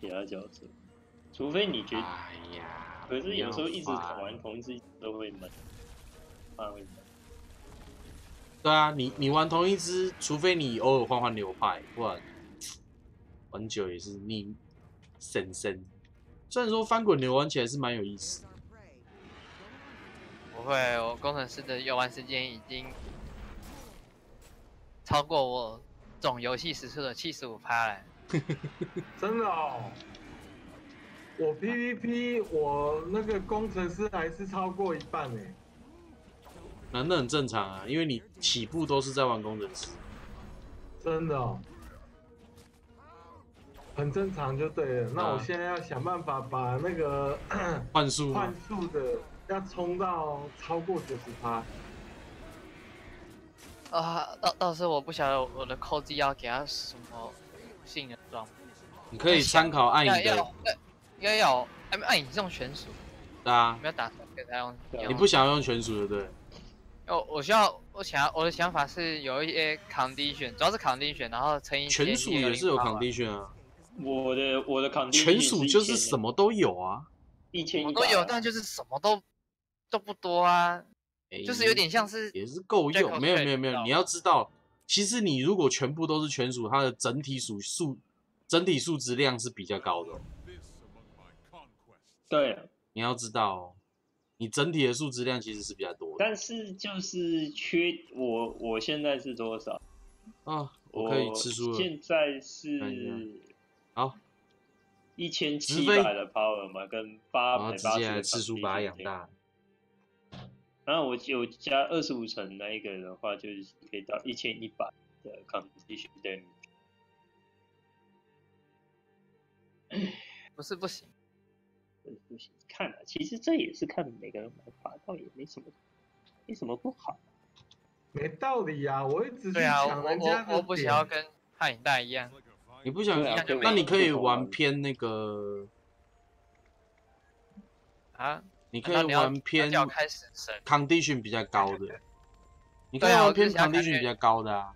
其他角色，除非你觉得，哎呀，可是有时候一直玩同一只都会闷，怕会闷。对啊，你你玩同一只，除非你偶尔换换流派，不然玩久也是腻神神。虽然说翻滚流玩起来是蛮有意思的，不会，我工程师的游玩时间已经超过我总游戏时速的七十五趴了。真的哦。我 PVP 我那个工程师还是超过一半哎，那那很正常啊，因为你起步都是在玩工程师。真的哦，很正常就对了。那我啊现在要想办法把那个幻术幻术的要冲到超过九十趴。啊，到到时候我不晓得我的扣机要给他什么性能装，你可以参考暗影的，要要要要要，暗暗影是用全属，对啊，没有打算给他用。你不想要用全属的对？我我需要我想要我的想法是有一些 condition，主要是 condition，然后乘以全属也是有160 condition 啊，我的我的 condition 全属就是什么都有啊，一千都有，但就是什么都都不多啊，诶就是有点像是也是够用。没有没有没有，你要知道，其实你如果全部都是全属，它的整体属数整体数值量是比较高的哦、对，啊你要知道哦，你整体的数值量其实是比较多的但是就是缺我我现在是多少？啊。我可以吃书了，现在是好，一千七百的 power 嘛，跟八然后直百八十的吃书把它养 condition 大。然后我有加二十五层那一个的话，就是可以到一千一百的 condition damage。不是不行，这不行，看了，其实这也是看每个人玩法，倒也没什么，没什么不好。没道理呀、我一直对啊，我抢人家我我不想要。跟汉影带一样，你不想对啊那你可以玩偏那个，啊，你可以玩偏要开始神，condition 比较高的，你可以玩偏 condition 比较高的啊。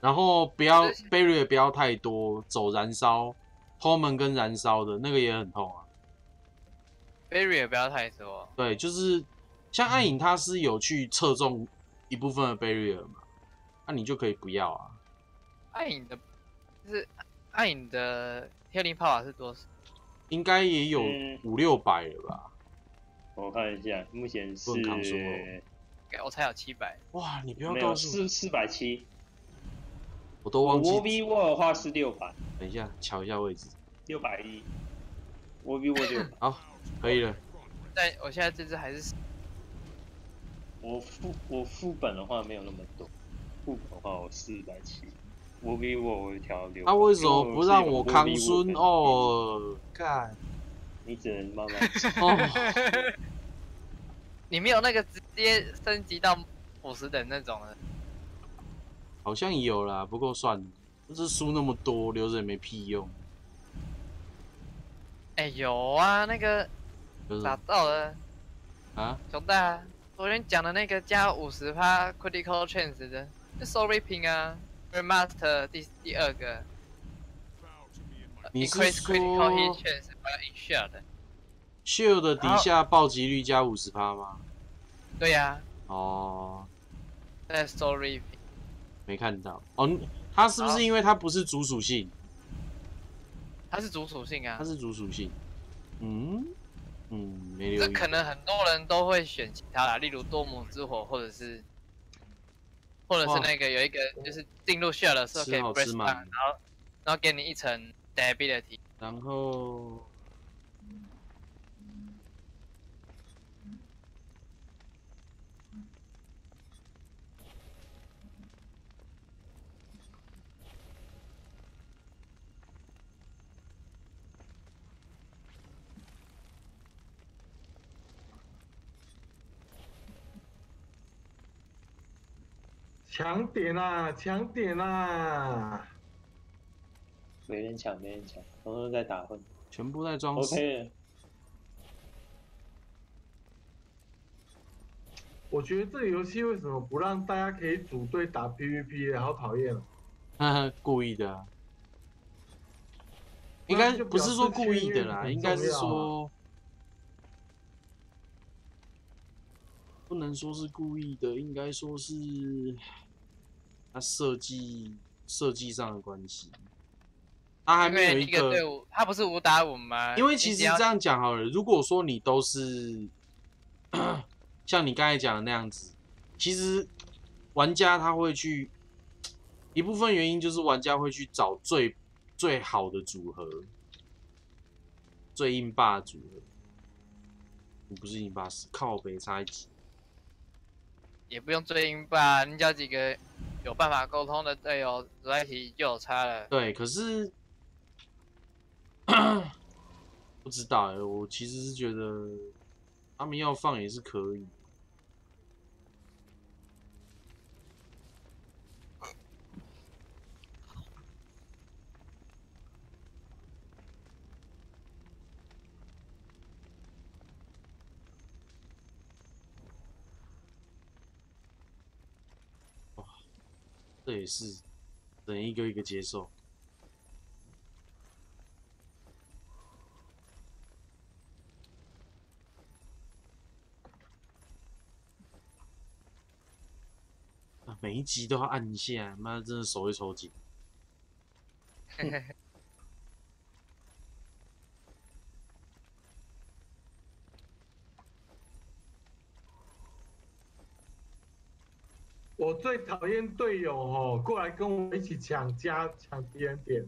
然后不要 barrier 不要太多，走燃烧，后门跟燃烧的那个也很痛啊。barrier 也不要太多，对，就是像暗影，它是有去侧重一部分的 barrier 嘛，那、你就可以不要啊。暗影的，就是暗影的 healing power 是多少？应该也有嗯五六百了吧？我看一下，目前是我才有七百，哇，你不要没有告诉我，四四百七，我都忘记我。V 沃的话是六百，等一下，瞧一下位置。六百一，我 V 沃六百，好，可以了。但我现在这只还是我副我副本的话没有那么多，副本的话我四百七，我 V 沃我会调六。他、为什么不让我康孙？哦，干你只能慢慢。哦，你没有那个直接升级到五十等那种的，好像有啦，不过算了，这书那么多，留着也没屁用。哎、有啊，那个就是打到了，啊，熊大昨天讲的那个加五十趴 critical chance 的，就 soul reaping 啊，remaster 第第二个你是 increase critical hit 说 insure 的，shield 底下暴击率加五十趴吗？对呀、哦，在 reaping，没看到。哦，你它是不是因为它不是主属性？它是主属性啊它，是主属性。嗯嗯，没留意。这可能很多人都会选其他啦，例如多姆之火，或者是，或者是那个有一个就是进入 share 的时候可以吃好 break down，满然后然后给你一层 stability。然后抢点啊，抢点啊！没人抢，没人抢，统统在打混。全部在装饰。OK，了我觉得这个游戏为什么不让大家可以组队打 PVP？好讨厌哦！故意的、啊，应该不是说故意的啦，应该是说，不能说是故意的，应该说是他设计设计上的关系。他还没有一个队伍，他不是五打五吗？因为其实这样讲好了，如果说你都是 像你刚才讲的那样子，其实玩家他会去一部分原因就是玩家会去找最最好的组合，最硬霸的组合。你不是硬霸是靠北差一级，也不用最硬霸，你找几个有办法沟通的队友在一起就有差了。对，可是 不知道哎、我其实是觉得他们要放也是可以。哇，这也是等一个一个接受。每一集都要按一下，妈真的手会抽筋。我最讨厌队友哦，过来跟我一起抢家抢别人点，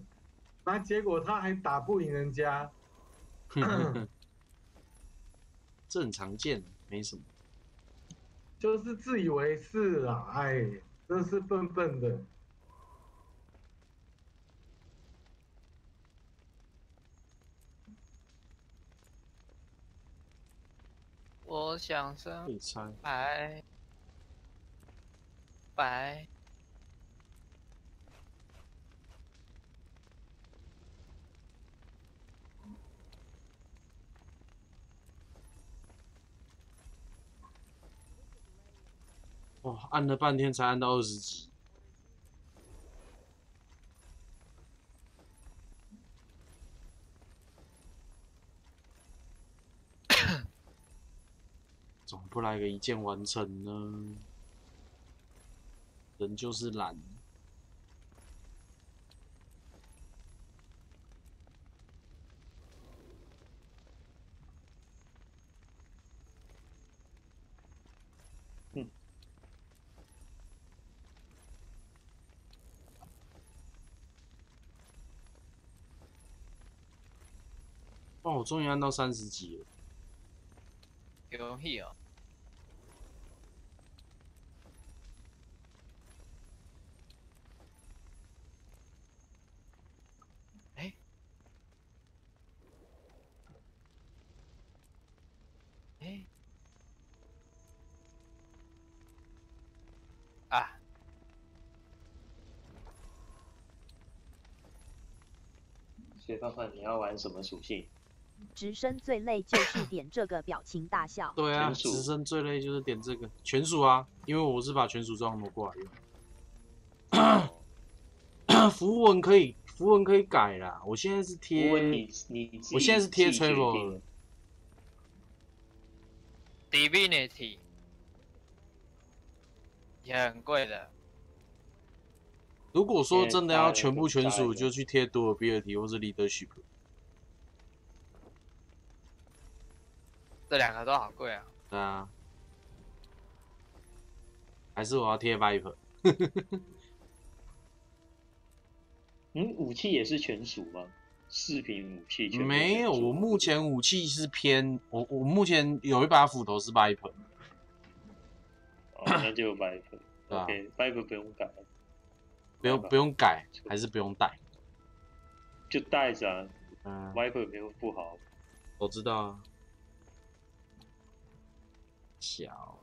那结果他还打不赢人家，这很常见，没什么。就是自以为是啦，哎，真是笨笨的。我想可生白白，哇，按了半天才按到二十级。怎么不来个一键完成呢？人就是懒。哦，我终于按到三十级了。有 heal，哎，哎，啊，所以范范你要玩什么属性？直升最累就是点这个表情大笑。对啊，全直升最累就是点这个全属啊，因为我是把全属装挪过来用。符文可以，符文可以改啦。我现在是贴，我现在是贴 travel 了 Divinity 也很贵的，如果说真的要全部全属，就去贴 durability 或是 leadership。这两个都好贵啊。对啊，还是我要贴 viper。嗯，武器也是全属吗？饰品武器全部没有，我目前武器是偏我我目前有一把斧头是 viper，哦，那就有 Viper。对啊 OK，Viper 不用改，不用不用改，还是不用带。就带着啊。嗯，Viper 没有不好，我知道啊。小，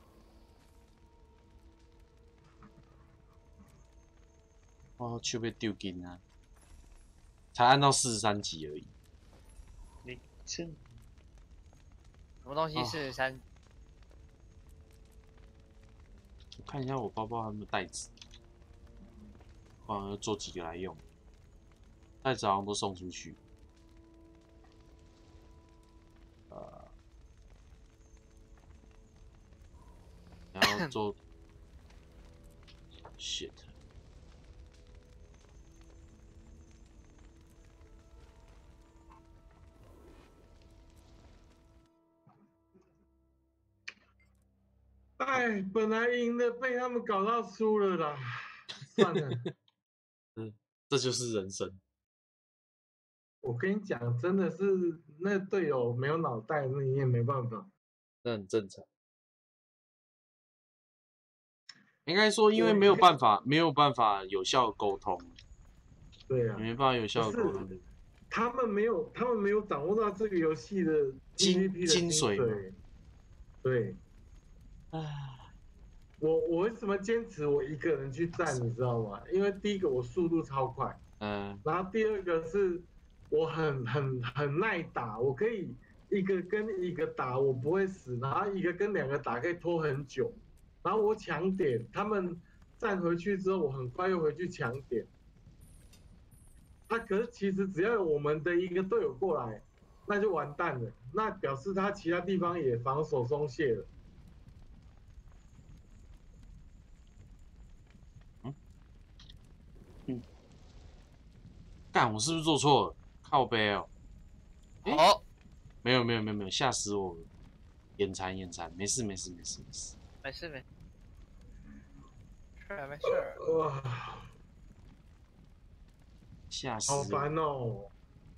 哦，就被丢筋啊！才按到四十三级而已。你这什么东西哦四十三？看一下我包包还有没有袋子，不然要做几个来用。袋子好像都送出去。然后做 shit。哎，本来赢的被他们搞到输了啦，算了。嗯这就是人生。我跟你讲，真的是那队友没有脑袋，那你也没办法。那很正常。应该说，因为没有办法，没有办法有效沟通，对啊，没办法有效沟通。他们没有，他们没有掌握到这个游戏的精精髓嘛。对，唉，我我为什么坚持我一个人去战，你知道吗？因为第一个我速度超快，嗯，然后第二个是我很很很耐打，我可以一个跟一个打，我不会死，然后一个跟两个打可以拖很久，然后我抢点，他们站回去之后，我很快又回去抢点。啊，可是其实只要有我们的一个队友过来，那就完蛋了，那表示他其他地方也防守松懈了。嗯，嗯干，我是不是做错了？靠背哦，诶哦，没有没有没有没有，吓死我了！眼馋眼馋，没事没事没事没事。没事没事儿没事儿。哇，吓死我！好烦哦！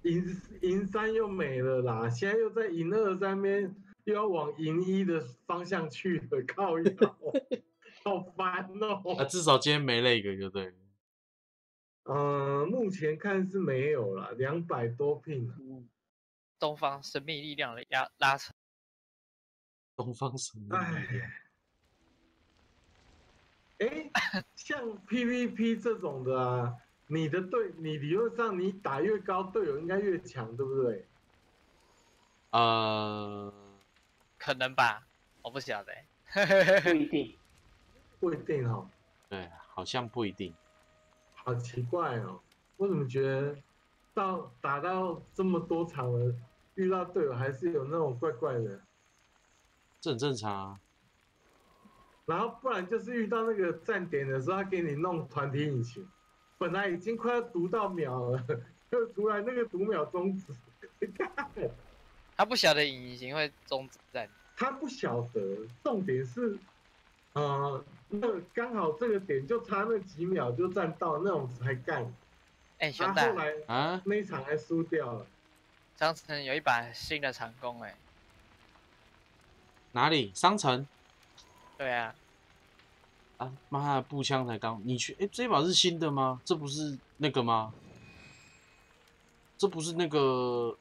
银银三又没了啦，现在又在银二上面又要往银一的方向去了，靠腰，好烦 啊，哦。至少今天没那个，就对了。嗯、目前看是没有了，两百多聘啊。东方神秘力量的压拉扯，东方神秘力量，哎，像 PVP 这种的啊，你的队，你理论上你打越高，队友应该越强，对不对？呃，可能吧，我不晓得欸。不一定。不一定哦，对，好像不一定。好奇怪哦，我怎么觉得到打到这么多场了，遇到队友还是有那种怪怪的。这很正常啊。然后不然就是遇到那个站点的时候，他给你弄团体引擎，本来已经快要读到秒了，就突然那个读秒终止，他不晓得隐形会终止战，他不晓得，重点是，呃，那刚好这个点就差那几秒就站到那种才干，哎、然熊大。后后，来啊，那一场还输掉了，商城有一把新的长弓，哎，哪里？商城？对啊，啊？妈的，步枪才刚，你去？哎，这把是新的吗？这不是那个吗？这不是那个？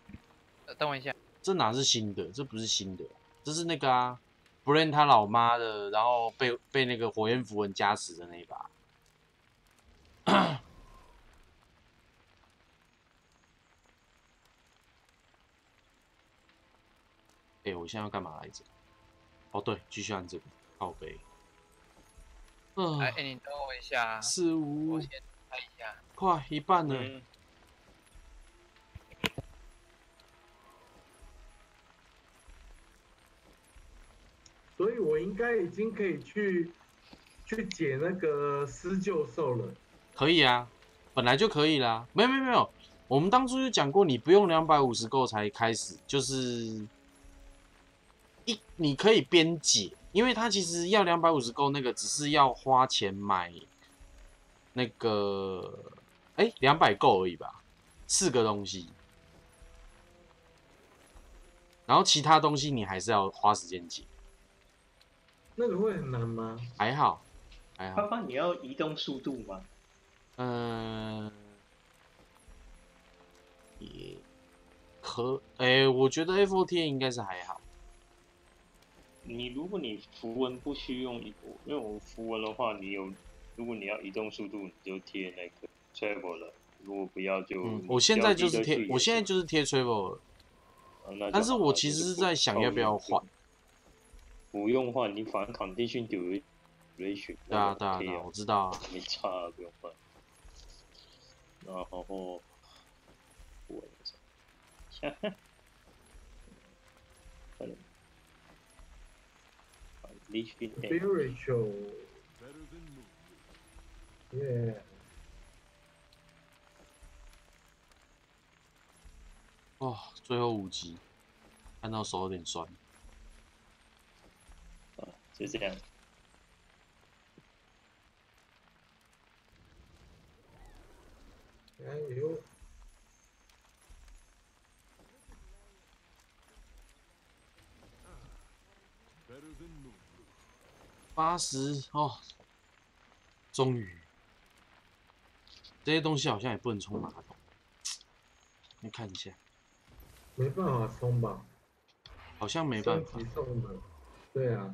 呃等我一下，这哪是新的？这不是新的，这是那个啊，Brain 他老妈的，然后被被那个火焰符文加持的那一把。哎、我现在要干嘛来着？哦，对，继续按这个靠背。嗯、哎、哎你等我一下，四五我，先开一下，快一半了。嗯，所以我应该已经可以去去解那个施救兽了。可以啊，本来就可以啦。没有没有没有，我们当初就讲过，你不用两百五十够才开始，就是一你可以边解，因为它其实要两百五十够那个，只是要花钱买那个哎两百够而已吧，四个东西，然后其他东西你还是要花时间解，那个会很难吗？还好还好，爸爸，你要移动速度吗？嗯，也可，哎、我觉得 F O T 应该是还好。你如果你符文不需用移，因为我符文的话，你有，如果你要移动速度，你就贴那个 travel 了。如果不要就，嗯，我现在就是贴我现在就是贴 Travel 了，啊但是我其实是在想要不要换。不用换，你反正 condition 就有 duration，对啊对啊对啊，可以啊我知道啊。没差啊，不用换。然后我 下，快点，Legion M spiritual，Better than movement. yeah，哦，最后五集，看到手有点酸。啊，就这样。加油八十哦，终于，这些东西好像也不能冲马桶。你看一下，没办法冲吧？好像没办法。送的，对啊，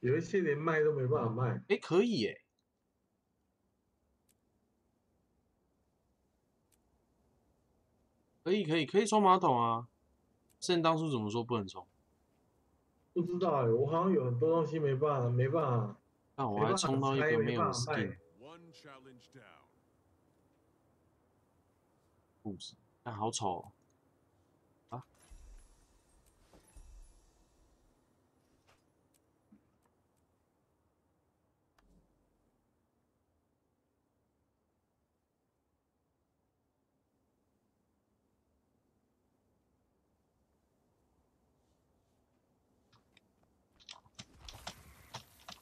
有一些连卖都没办法卖。哎，可以耶，可以可以可以冲马桶啊。甚至当初怎么说不能冲？不知道哎、我好像有很多东西没办法，没办法，那我还冲到一个没有没办法 skin 卖。One challenge down. 裤子，但好丑哦、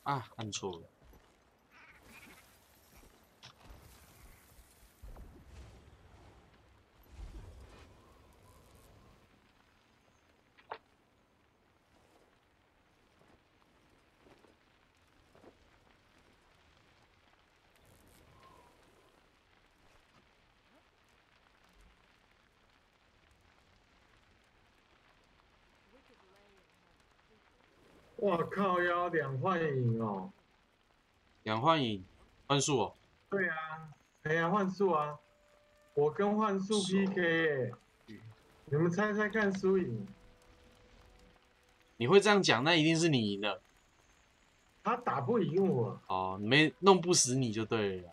啊，按错了。哇靠腰两幻影哦。两幻影，幻术哦，对啊，哎呀幻术啊，我跟幻术 PK 哎、你们猜猜看输赢？你会这样讲，那一定是你赢了他打不赢我，哦，没弄不死你就对了。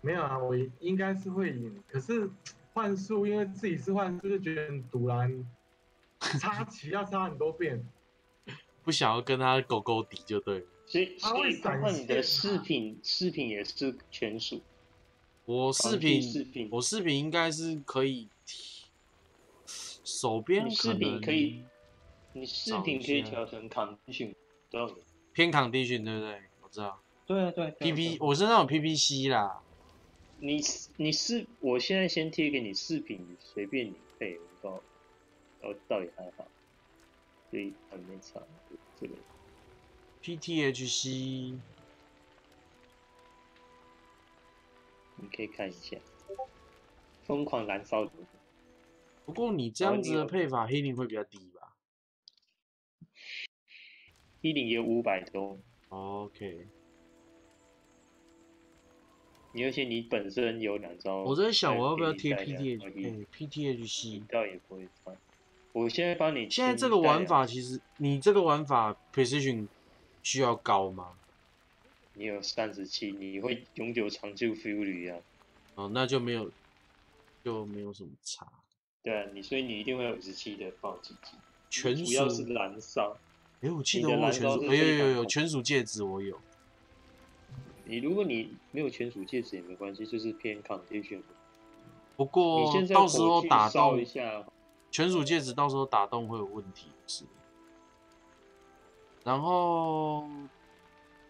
没有啊，我应该是会赢，可是幻术因为自己是幻术，就觉得很堵然，插旗要插很多遍。不想要跟他狗狗底就对了。所以，所以它会闪包括你的饰品，饰品也是全属。我饰品，饰品我饰品应该是可以提，手边你饰品可以，你饰找品可以调成 condition，都要有。偏抗地训，对不对？我知道对啊，对啊。对啊，PP 我身上有 PPC 啦，你你是，我现在先贴给你饰品，你随便你配，我告，我倒也还好，所以很没差。这个 PTHC 你可以看一下，疯狂燃烧。不过你这样子的配法，healing 会比较低吧一零也五百多，？OK，你而且你本身有两招，我在想我要不要贴再给你带 PTH，两哎，PTHC。倒也不会穿。我现在帮你，现在这个玩，法，其实你这个玩法 precision 需要高吗？你有三十七，你会永久长久 Fury 啊，哦，那就没有，就没有什么差。对啊，你所以你一定会有十七的暴击技，全主要是属，燃烧。哎，我记得我有全属，有有有有全属戒指我有。你如果你没有全属戒指也没关系，就是偏 condition。不你过现在到时候打动烧一下，全属戒指，到时候打洞会有问题是。然后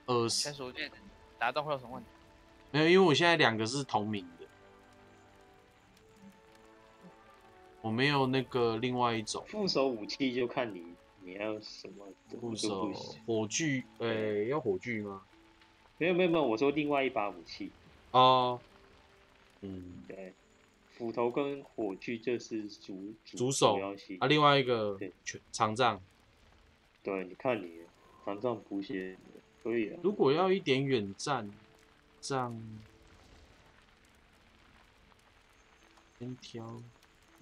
呃全属戒指打洞会有什么问题？没有，因为我现在两个是同名的，我没有那个另外一种副手武器就看你你要什么就副手火炬，呃、要火炬吗？没有没有没有，我说另外一把武器，哦，嗯，对，斧头跟火炬就是主主手要系啊，另外一个对全长杖，对，你看你长杖补血可以啊，如果要一点远战，这样先挑。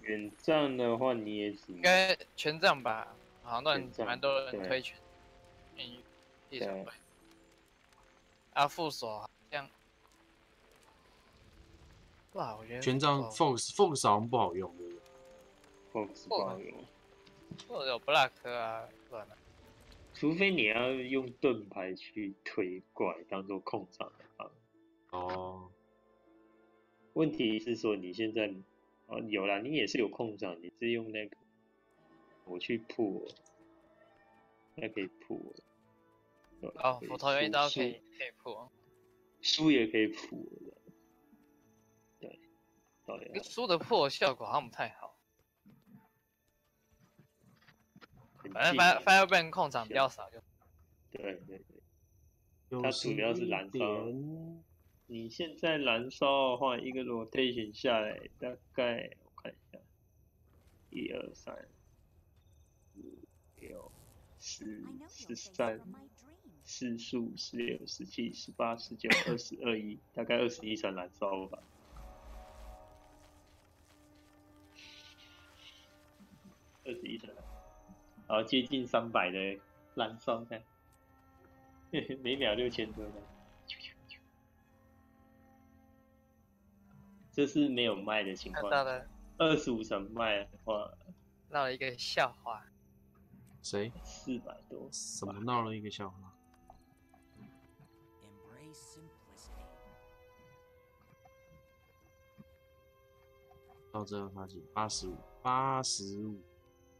远战的话你也只应该全杖吧？好像都很全杖蛮多人对推全。嗯一手对对。啊，副手好像，哇，我觉得权杖 Fox Fox 好像不好用，对不对？Fox 不好用，或者有 Black 啊，算了，除非你要用盾牌去推怪当做控场。哦，问题是说你现在哦有啦，你也是有控场，你是用那个我去破，那可以破。哦，斧头有一刀可以可以破，书也可以破输的破效果好像不太好。反正近 Fire 啊 Firebrand 控场比较少，就对对对，有它主要是燃烧你现在燃烧的话，一个 rotation 下来大概我看一下，一二三，五六十十三。四十五、十六、十七、十八、十九、二十、二一，大概二十一层燃烧吧。二十一层，然后接近三百的燃烧看，每秒六千多的。这是没有卖的情况看到，了二十五层卖的话，闹了一个笑话。谁？四百多。什么闹了一个笑话？到这要差几？八十五，八十五。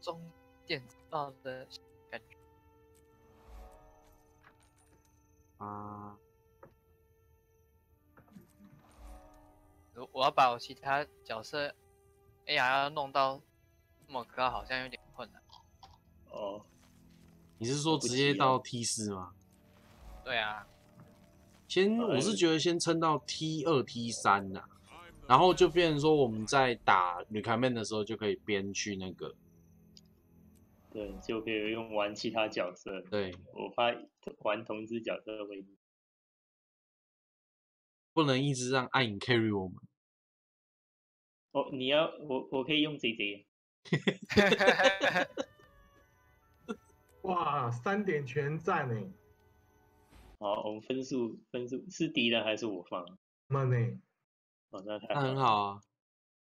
中电子报的感觉，啊，我我要把我其他角色 AR 要弄到那么高，好像有点困难。哦，你是说直接到 T 四吗？对啊，先，呃我是觉得先撑到 T 二、T 三呐，然后就变成说我们在打女卡面的时候就可以边去那个，对，就可以用玩其他角色。对，我怕玩同只角色会不能一直让暗影 carry 我们。哦，你要我我可以用 JJ，哇，三点全占哎，好，我们分数分数是敌人还是我放？们呢？哦，那很，好啊，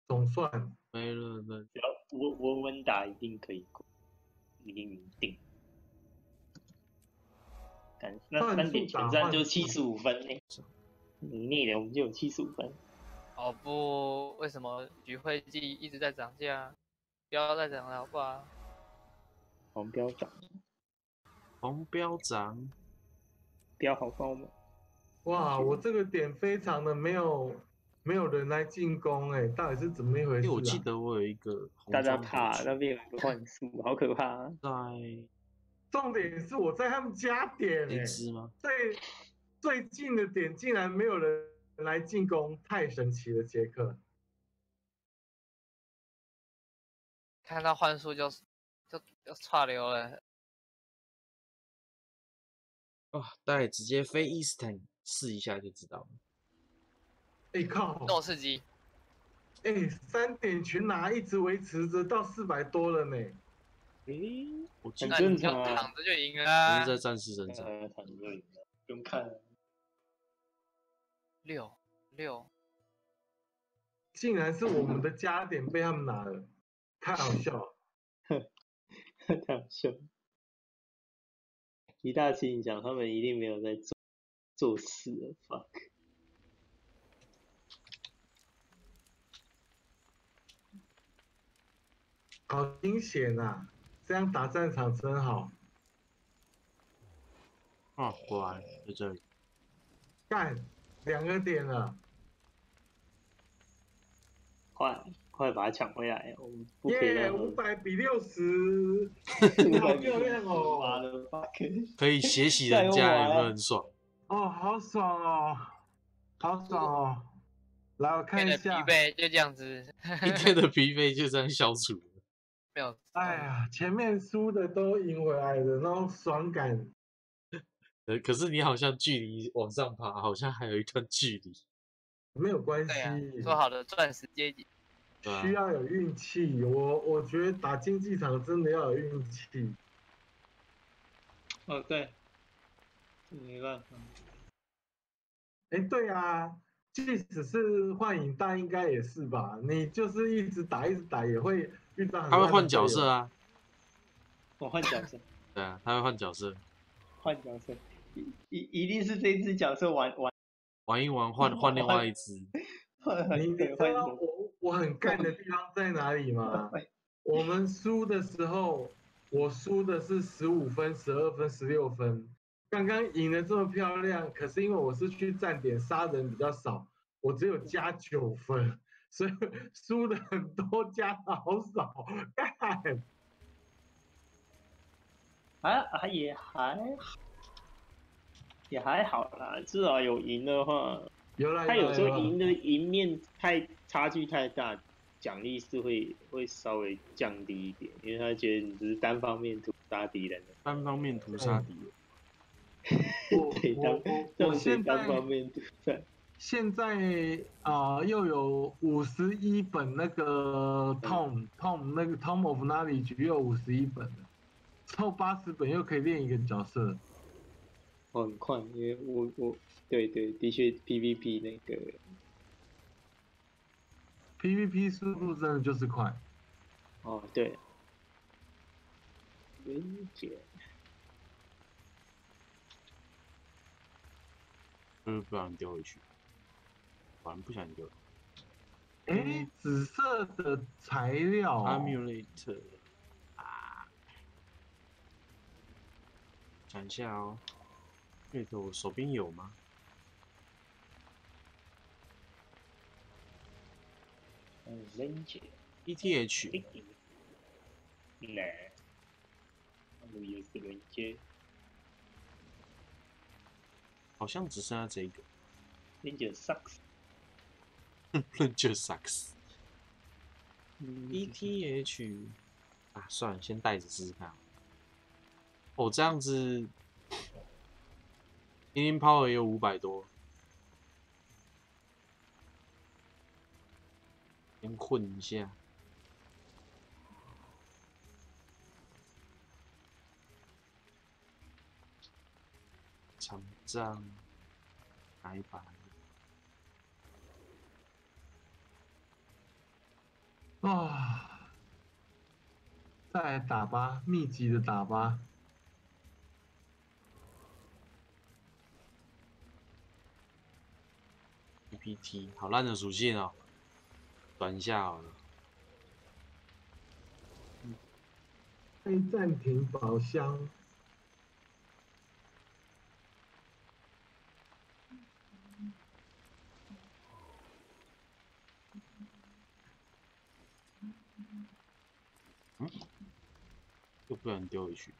总算没了的。只要稳稳稳打一定可以过，一定赢定。感那三点全占换速就七十五分呢，你内的我们就有七十五分。哦不，为什么局会季一直在涨价？不要再涨了好不好？黄标涨，红标涨，标好高吗？哇，我这个点非常的没有没有人来进攻哎，到底是怎么一回事、啊？因为我记得我有一个大家怕那边有个幻术，好可怕、啊。在重点是我在他们家点哎那，只吗？最最近的点竟然没有人来进攻，太神奇了，杰克。看到幻术就就就岔流了。哇，大概直接飞 Eastern 试一下就知道了。哎、靠！诺士机，哎、三点群拿一直维持着到四百多了呢。诶，我记很得那你就正常啊躺着就赢啊像。在战士身上。呃，躺着就赢了，不用看了。六六，竟然是我们的加点被他们拿了，太好笑了。太好笑了。一大清影响，他们一定没有在做做事了，fuck。好惊险呐！这样打战场真好。啊，果然在这里。干，两个点了，快快把它抢回来！我们不可以耶！让五百比六十，500好漂亮妈哦！的 fuck！可以血洗人家，有没有很爽？哦，好爽哦，好爽哦！来，我看天的疲。惫就这样子，一天的疲惫就这样消除了。没有。哎，呀，前面输的都赢回来的那种爽感，呃，可是你好像距离往上爬，好像还有一段距离。没有关系。说好的钻石阶级，需要有运气，我我觉得打竞技场真的要有运气。哦对，没办法，哎，对啊，即使是幻影弹应该也是吧？你就是一直打一直打也会他会换。角色啊，我换角色，对啊，他会换角色，换角色，一一一定是这只角色玩玩玩一玩换换另外一只，换你你对换知道我我很干的地方在哪里吗？我们输的时候，我输的是十五分、十二分、十六分。刚刚赢的这么漂亮，可是因为我是去站点杀人比较少，我只有加九分，所以输的很多，加的好少。干，啊还也还也还好啦，至少有赢的话，有啦，他有时候赢的赢面太差距太大，奖励是会会稍微降低一点，因为他觉得你只是单方面屠杀敌人的，单方面屠杀敌人。我对单我我我现种是单方面屠杀。现在啊、又有五十一本那个 Tom Tom 那个 Tom of Knowledge 又五十一本了，凑八十本又可以练一个角色。哦，很快，因为我我对对，的确 PVP 那个 PVP 速度真的就是快。哦对，理解。就是不然丢回去，反正不想丢。哎，紫色的材料、Amulet 啊，想一下哦，那个我手边有吗？嗯，理解。ETH 理解。来，我也是理解。好像只剩下这个，理解 sucks。就 sucks。ETH 啊，算了，先带着试试看。哦，这样子，Healing Power 也有五百多，先混一下。长杖，拿一把。啊，再来打吧，密集的打吧。PPT，好烂的属性哦，转一下好了。可以暂停宝箱。嗯，又不能丢回去。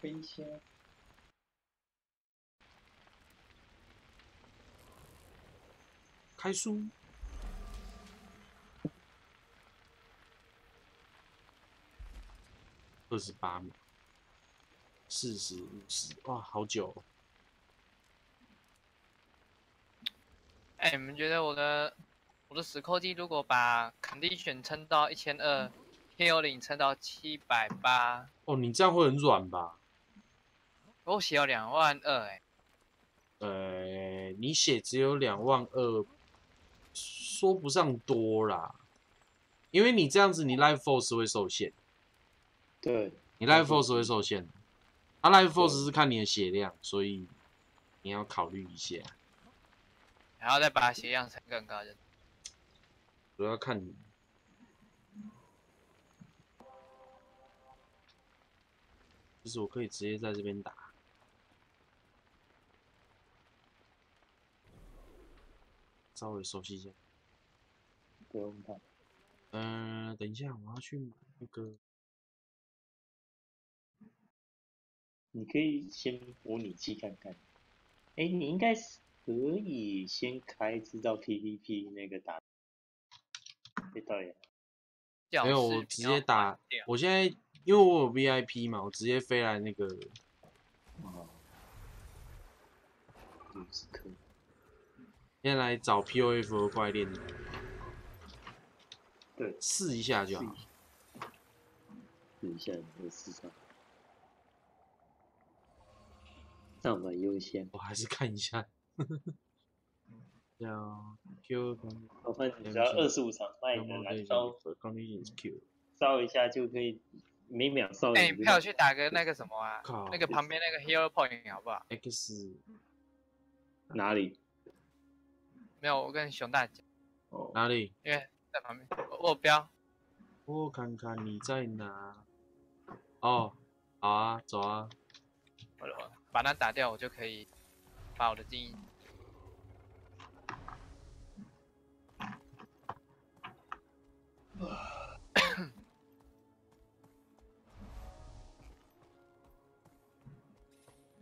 飞仙。开书。二十八秒，四十五十，哇，好久、哦。哎、你们觉得我的我的死扣机如果把 condition 撑到一千二，healing 撑到七百八，哦，你这样会很软吧？我写有两万二，哎，呃，你写只有两万二，说不上多啦，因为你这样子，你 life force 会受限，对，你 life force 会受限。啊 life force 是看你的血量，所以你要考虑一下，然后再把血量升更高的。主要看你。其实我可以直接在这边打，稍微熟悉一下。不用怕。嗯、等一下，我要去买那个。你可以先模拟器看看。哎，你应该是可以先开制造 PVP 那个打，对，导演，没有，我直接打。我现在因为我有 VIP 嘛，我直接飞来那个哦，五十颗，先来找 POF 的怪练，对，试一下就好。试一下我试上，上满优先。我还是看一下。叫 Q 我发现只要二十五场卖的燃烧 conditions Q，烧一下就可以每秒烧哎、两你陪我去打个那个什么啊？那个旁边那个 hero point 好不好？X 哪里？没有，我跟熊大讲，哦，哪里？因为在旁边，我我有标，我看看你在哪。哦，好啊，走啊。我我把它打掉，我就可以把我的精英。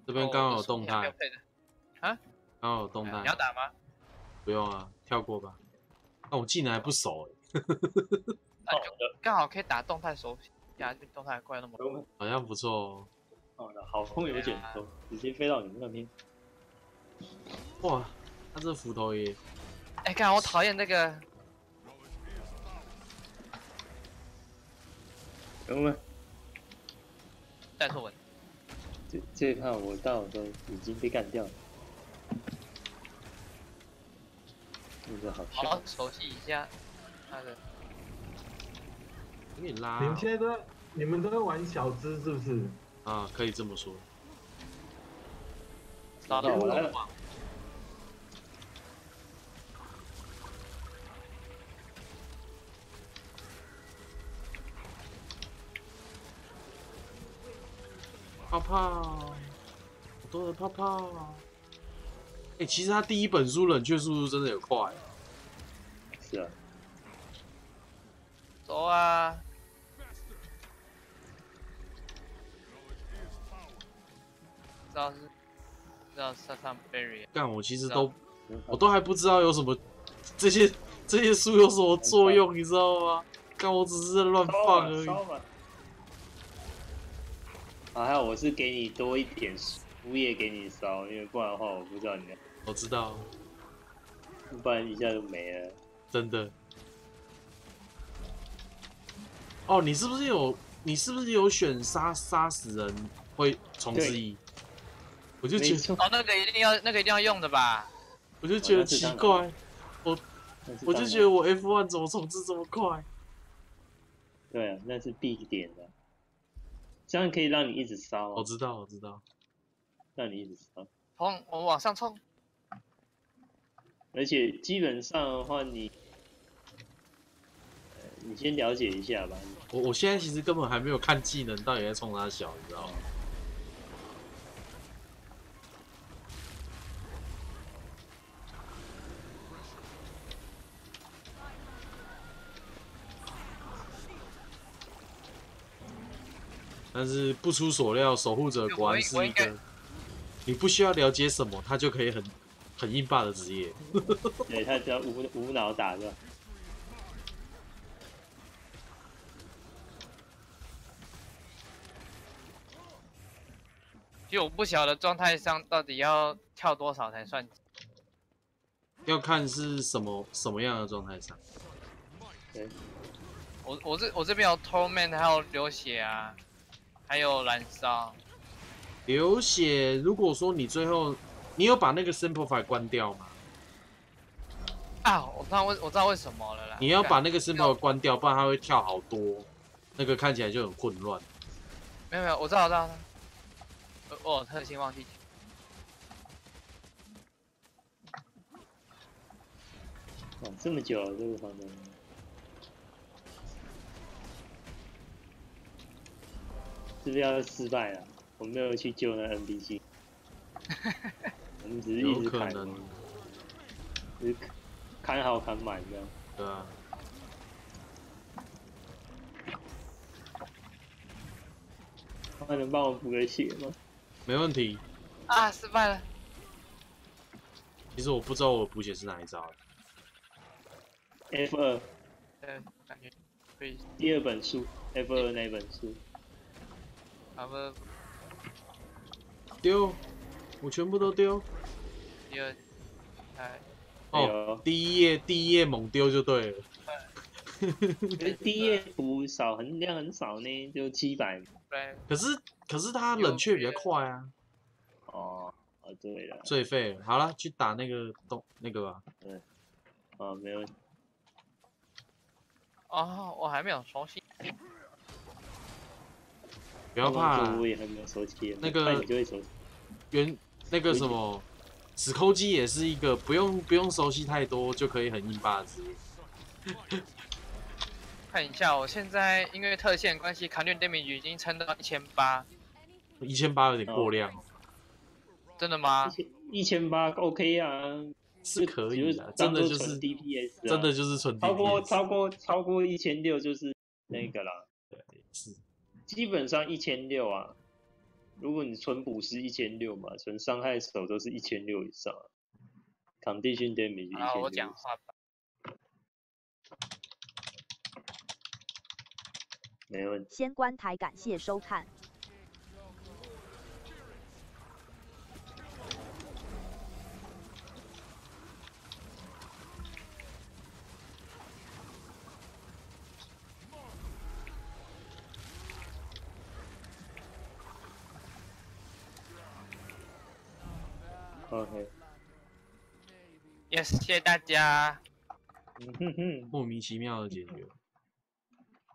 这边刚好有动态，哦我的手机还没有配的刚好有动态你要。打吗？不用啊，跳过吧。那我技能还不熟哎，那就刚好可以打动态手下，就动态怪那么多。好像不错哦。好的，好风有点多，直接飞到你们那边。哇，他这斧头也哎、看我讨厌那个，有没有？带错文，这这一趴我到都已经被干掉了，那个好好笑好。熟悉一下那个。给你拉你们现在都在你们都在玩小资是不是？啊，可以这么说。拉到我我来了了。泡泡，好多的泡泡。哎、其实他第一本书冷却速度真的有快，是啊，走啊！知道是知道是上 berry，干我其实都我都还不知道有什么这些这些书有什么作用，你知道吗？但我只是在乱放而已。还有我是给你多一点物业给你烧，因为不然的话我不知道你的，我知道，不然一下就没了。真的。哦，你是不是有你是不是有选杀杀死人会重置一？我就觉得，哦，那个一定要那个一定要用的吧？我就觉得奇怪，我我就觉得我 F one 怎么重置这么快？对啊，那是必点的，这样可以让你一直烧啊，我知道，我知道。让你一直烧。冲，我往上冲！而且基本上的话你，呃你先了解一下吧。我我现在其实根本还没有看技能到底在冲哪小，你知道吗？但是不出所料，守护者果然是一我应该个你不需要了解什么，他就可以很很硬霸的职业。对他只要无无脑打的，其实我不晓得状态上到底要跳多少才算。要看是什么什么样的状态上。对，我我这我这边有 torment，还有流血啊，还有燃烧。流血，如果说你最后你有把那个 simplify 关掉吗？啊，我知道为我知道为什么了啦。你要把那个 simplify 关掉，不然它会跳好多，那个看起来就很混乱。没有没有，我知道我知道。我我有特性忘记。哇，这么久了这个房间，是不是要失败了？我没有去救那 NPC，我们只是一直砍，可能，只是砍好砍满这样。对啊。他能帮我补个血吗？没问题。啊，失败了。其实我不知道我补血是哪一招。F 二对，感觉可以。第二本书，F 二那本书，咱们丢，我全部都丢。第二哎哦，第一页第一页猛丢就对了。可是第一页补少很量很少呢，就七百。对，可是可是它冷却比较快啊，哦，哦对了，最废了。好了，去打那个东那个吧。对啊没问题。哦，我还没有熟悉。不要怕这个我也还没有收起，那个。原那个什么，死抠机也是一个不用不用熟悉太多就可以很硬霸的职业。看一下，我现在因为特线关系，卡顿 damage 已经撑到一千八，一千八有点过量，真的吗一？千一千八 OK 啊，是可以就是的，真的就是 DPS，啊真的就是纯超过超过超过一千六就是那个啦，是基本上一千六啊。如果你纯补是一千六嘛，纯伤害手都是一千六以上啊。Condition damage 啊，我一千六，讲话吧。没问题。先关台，感谢收看。哦 OK，Yes，谢谢大家。嗯哼哼。莫名其妙的解决。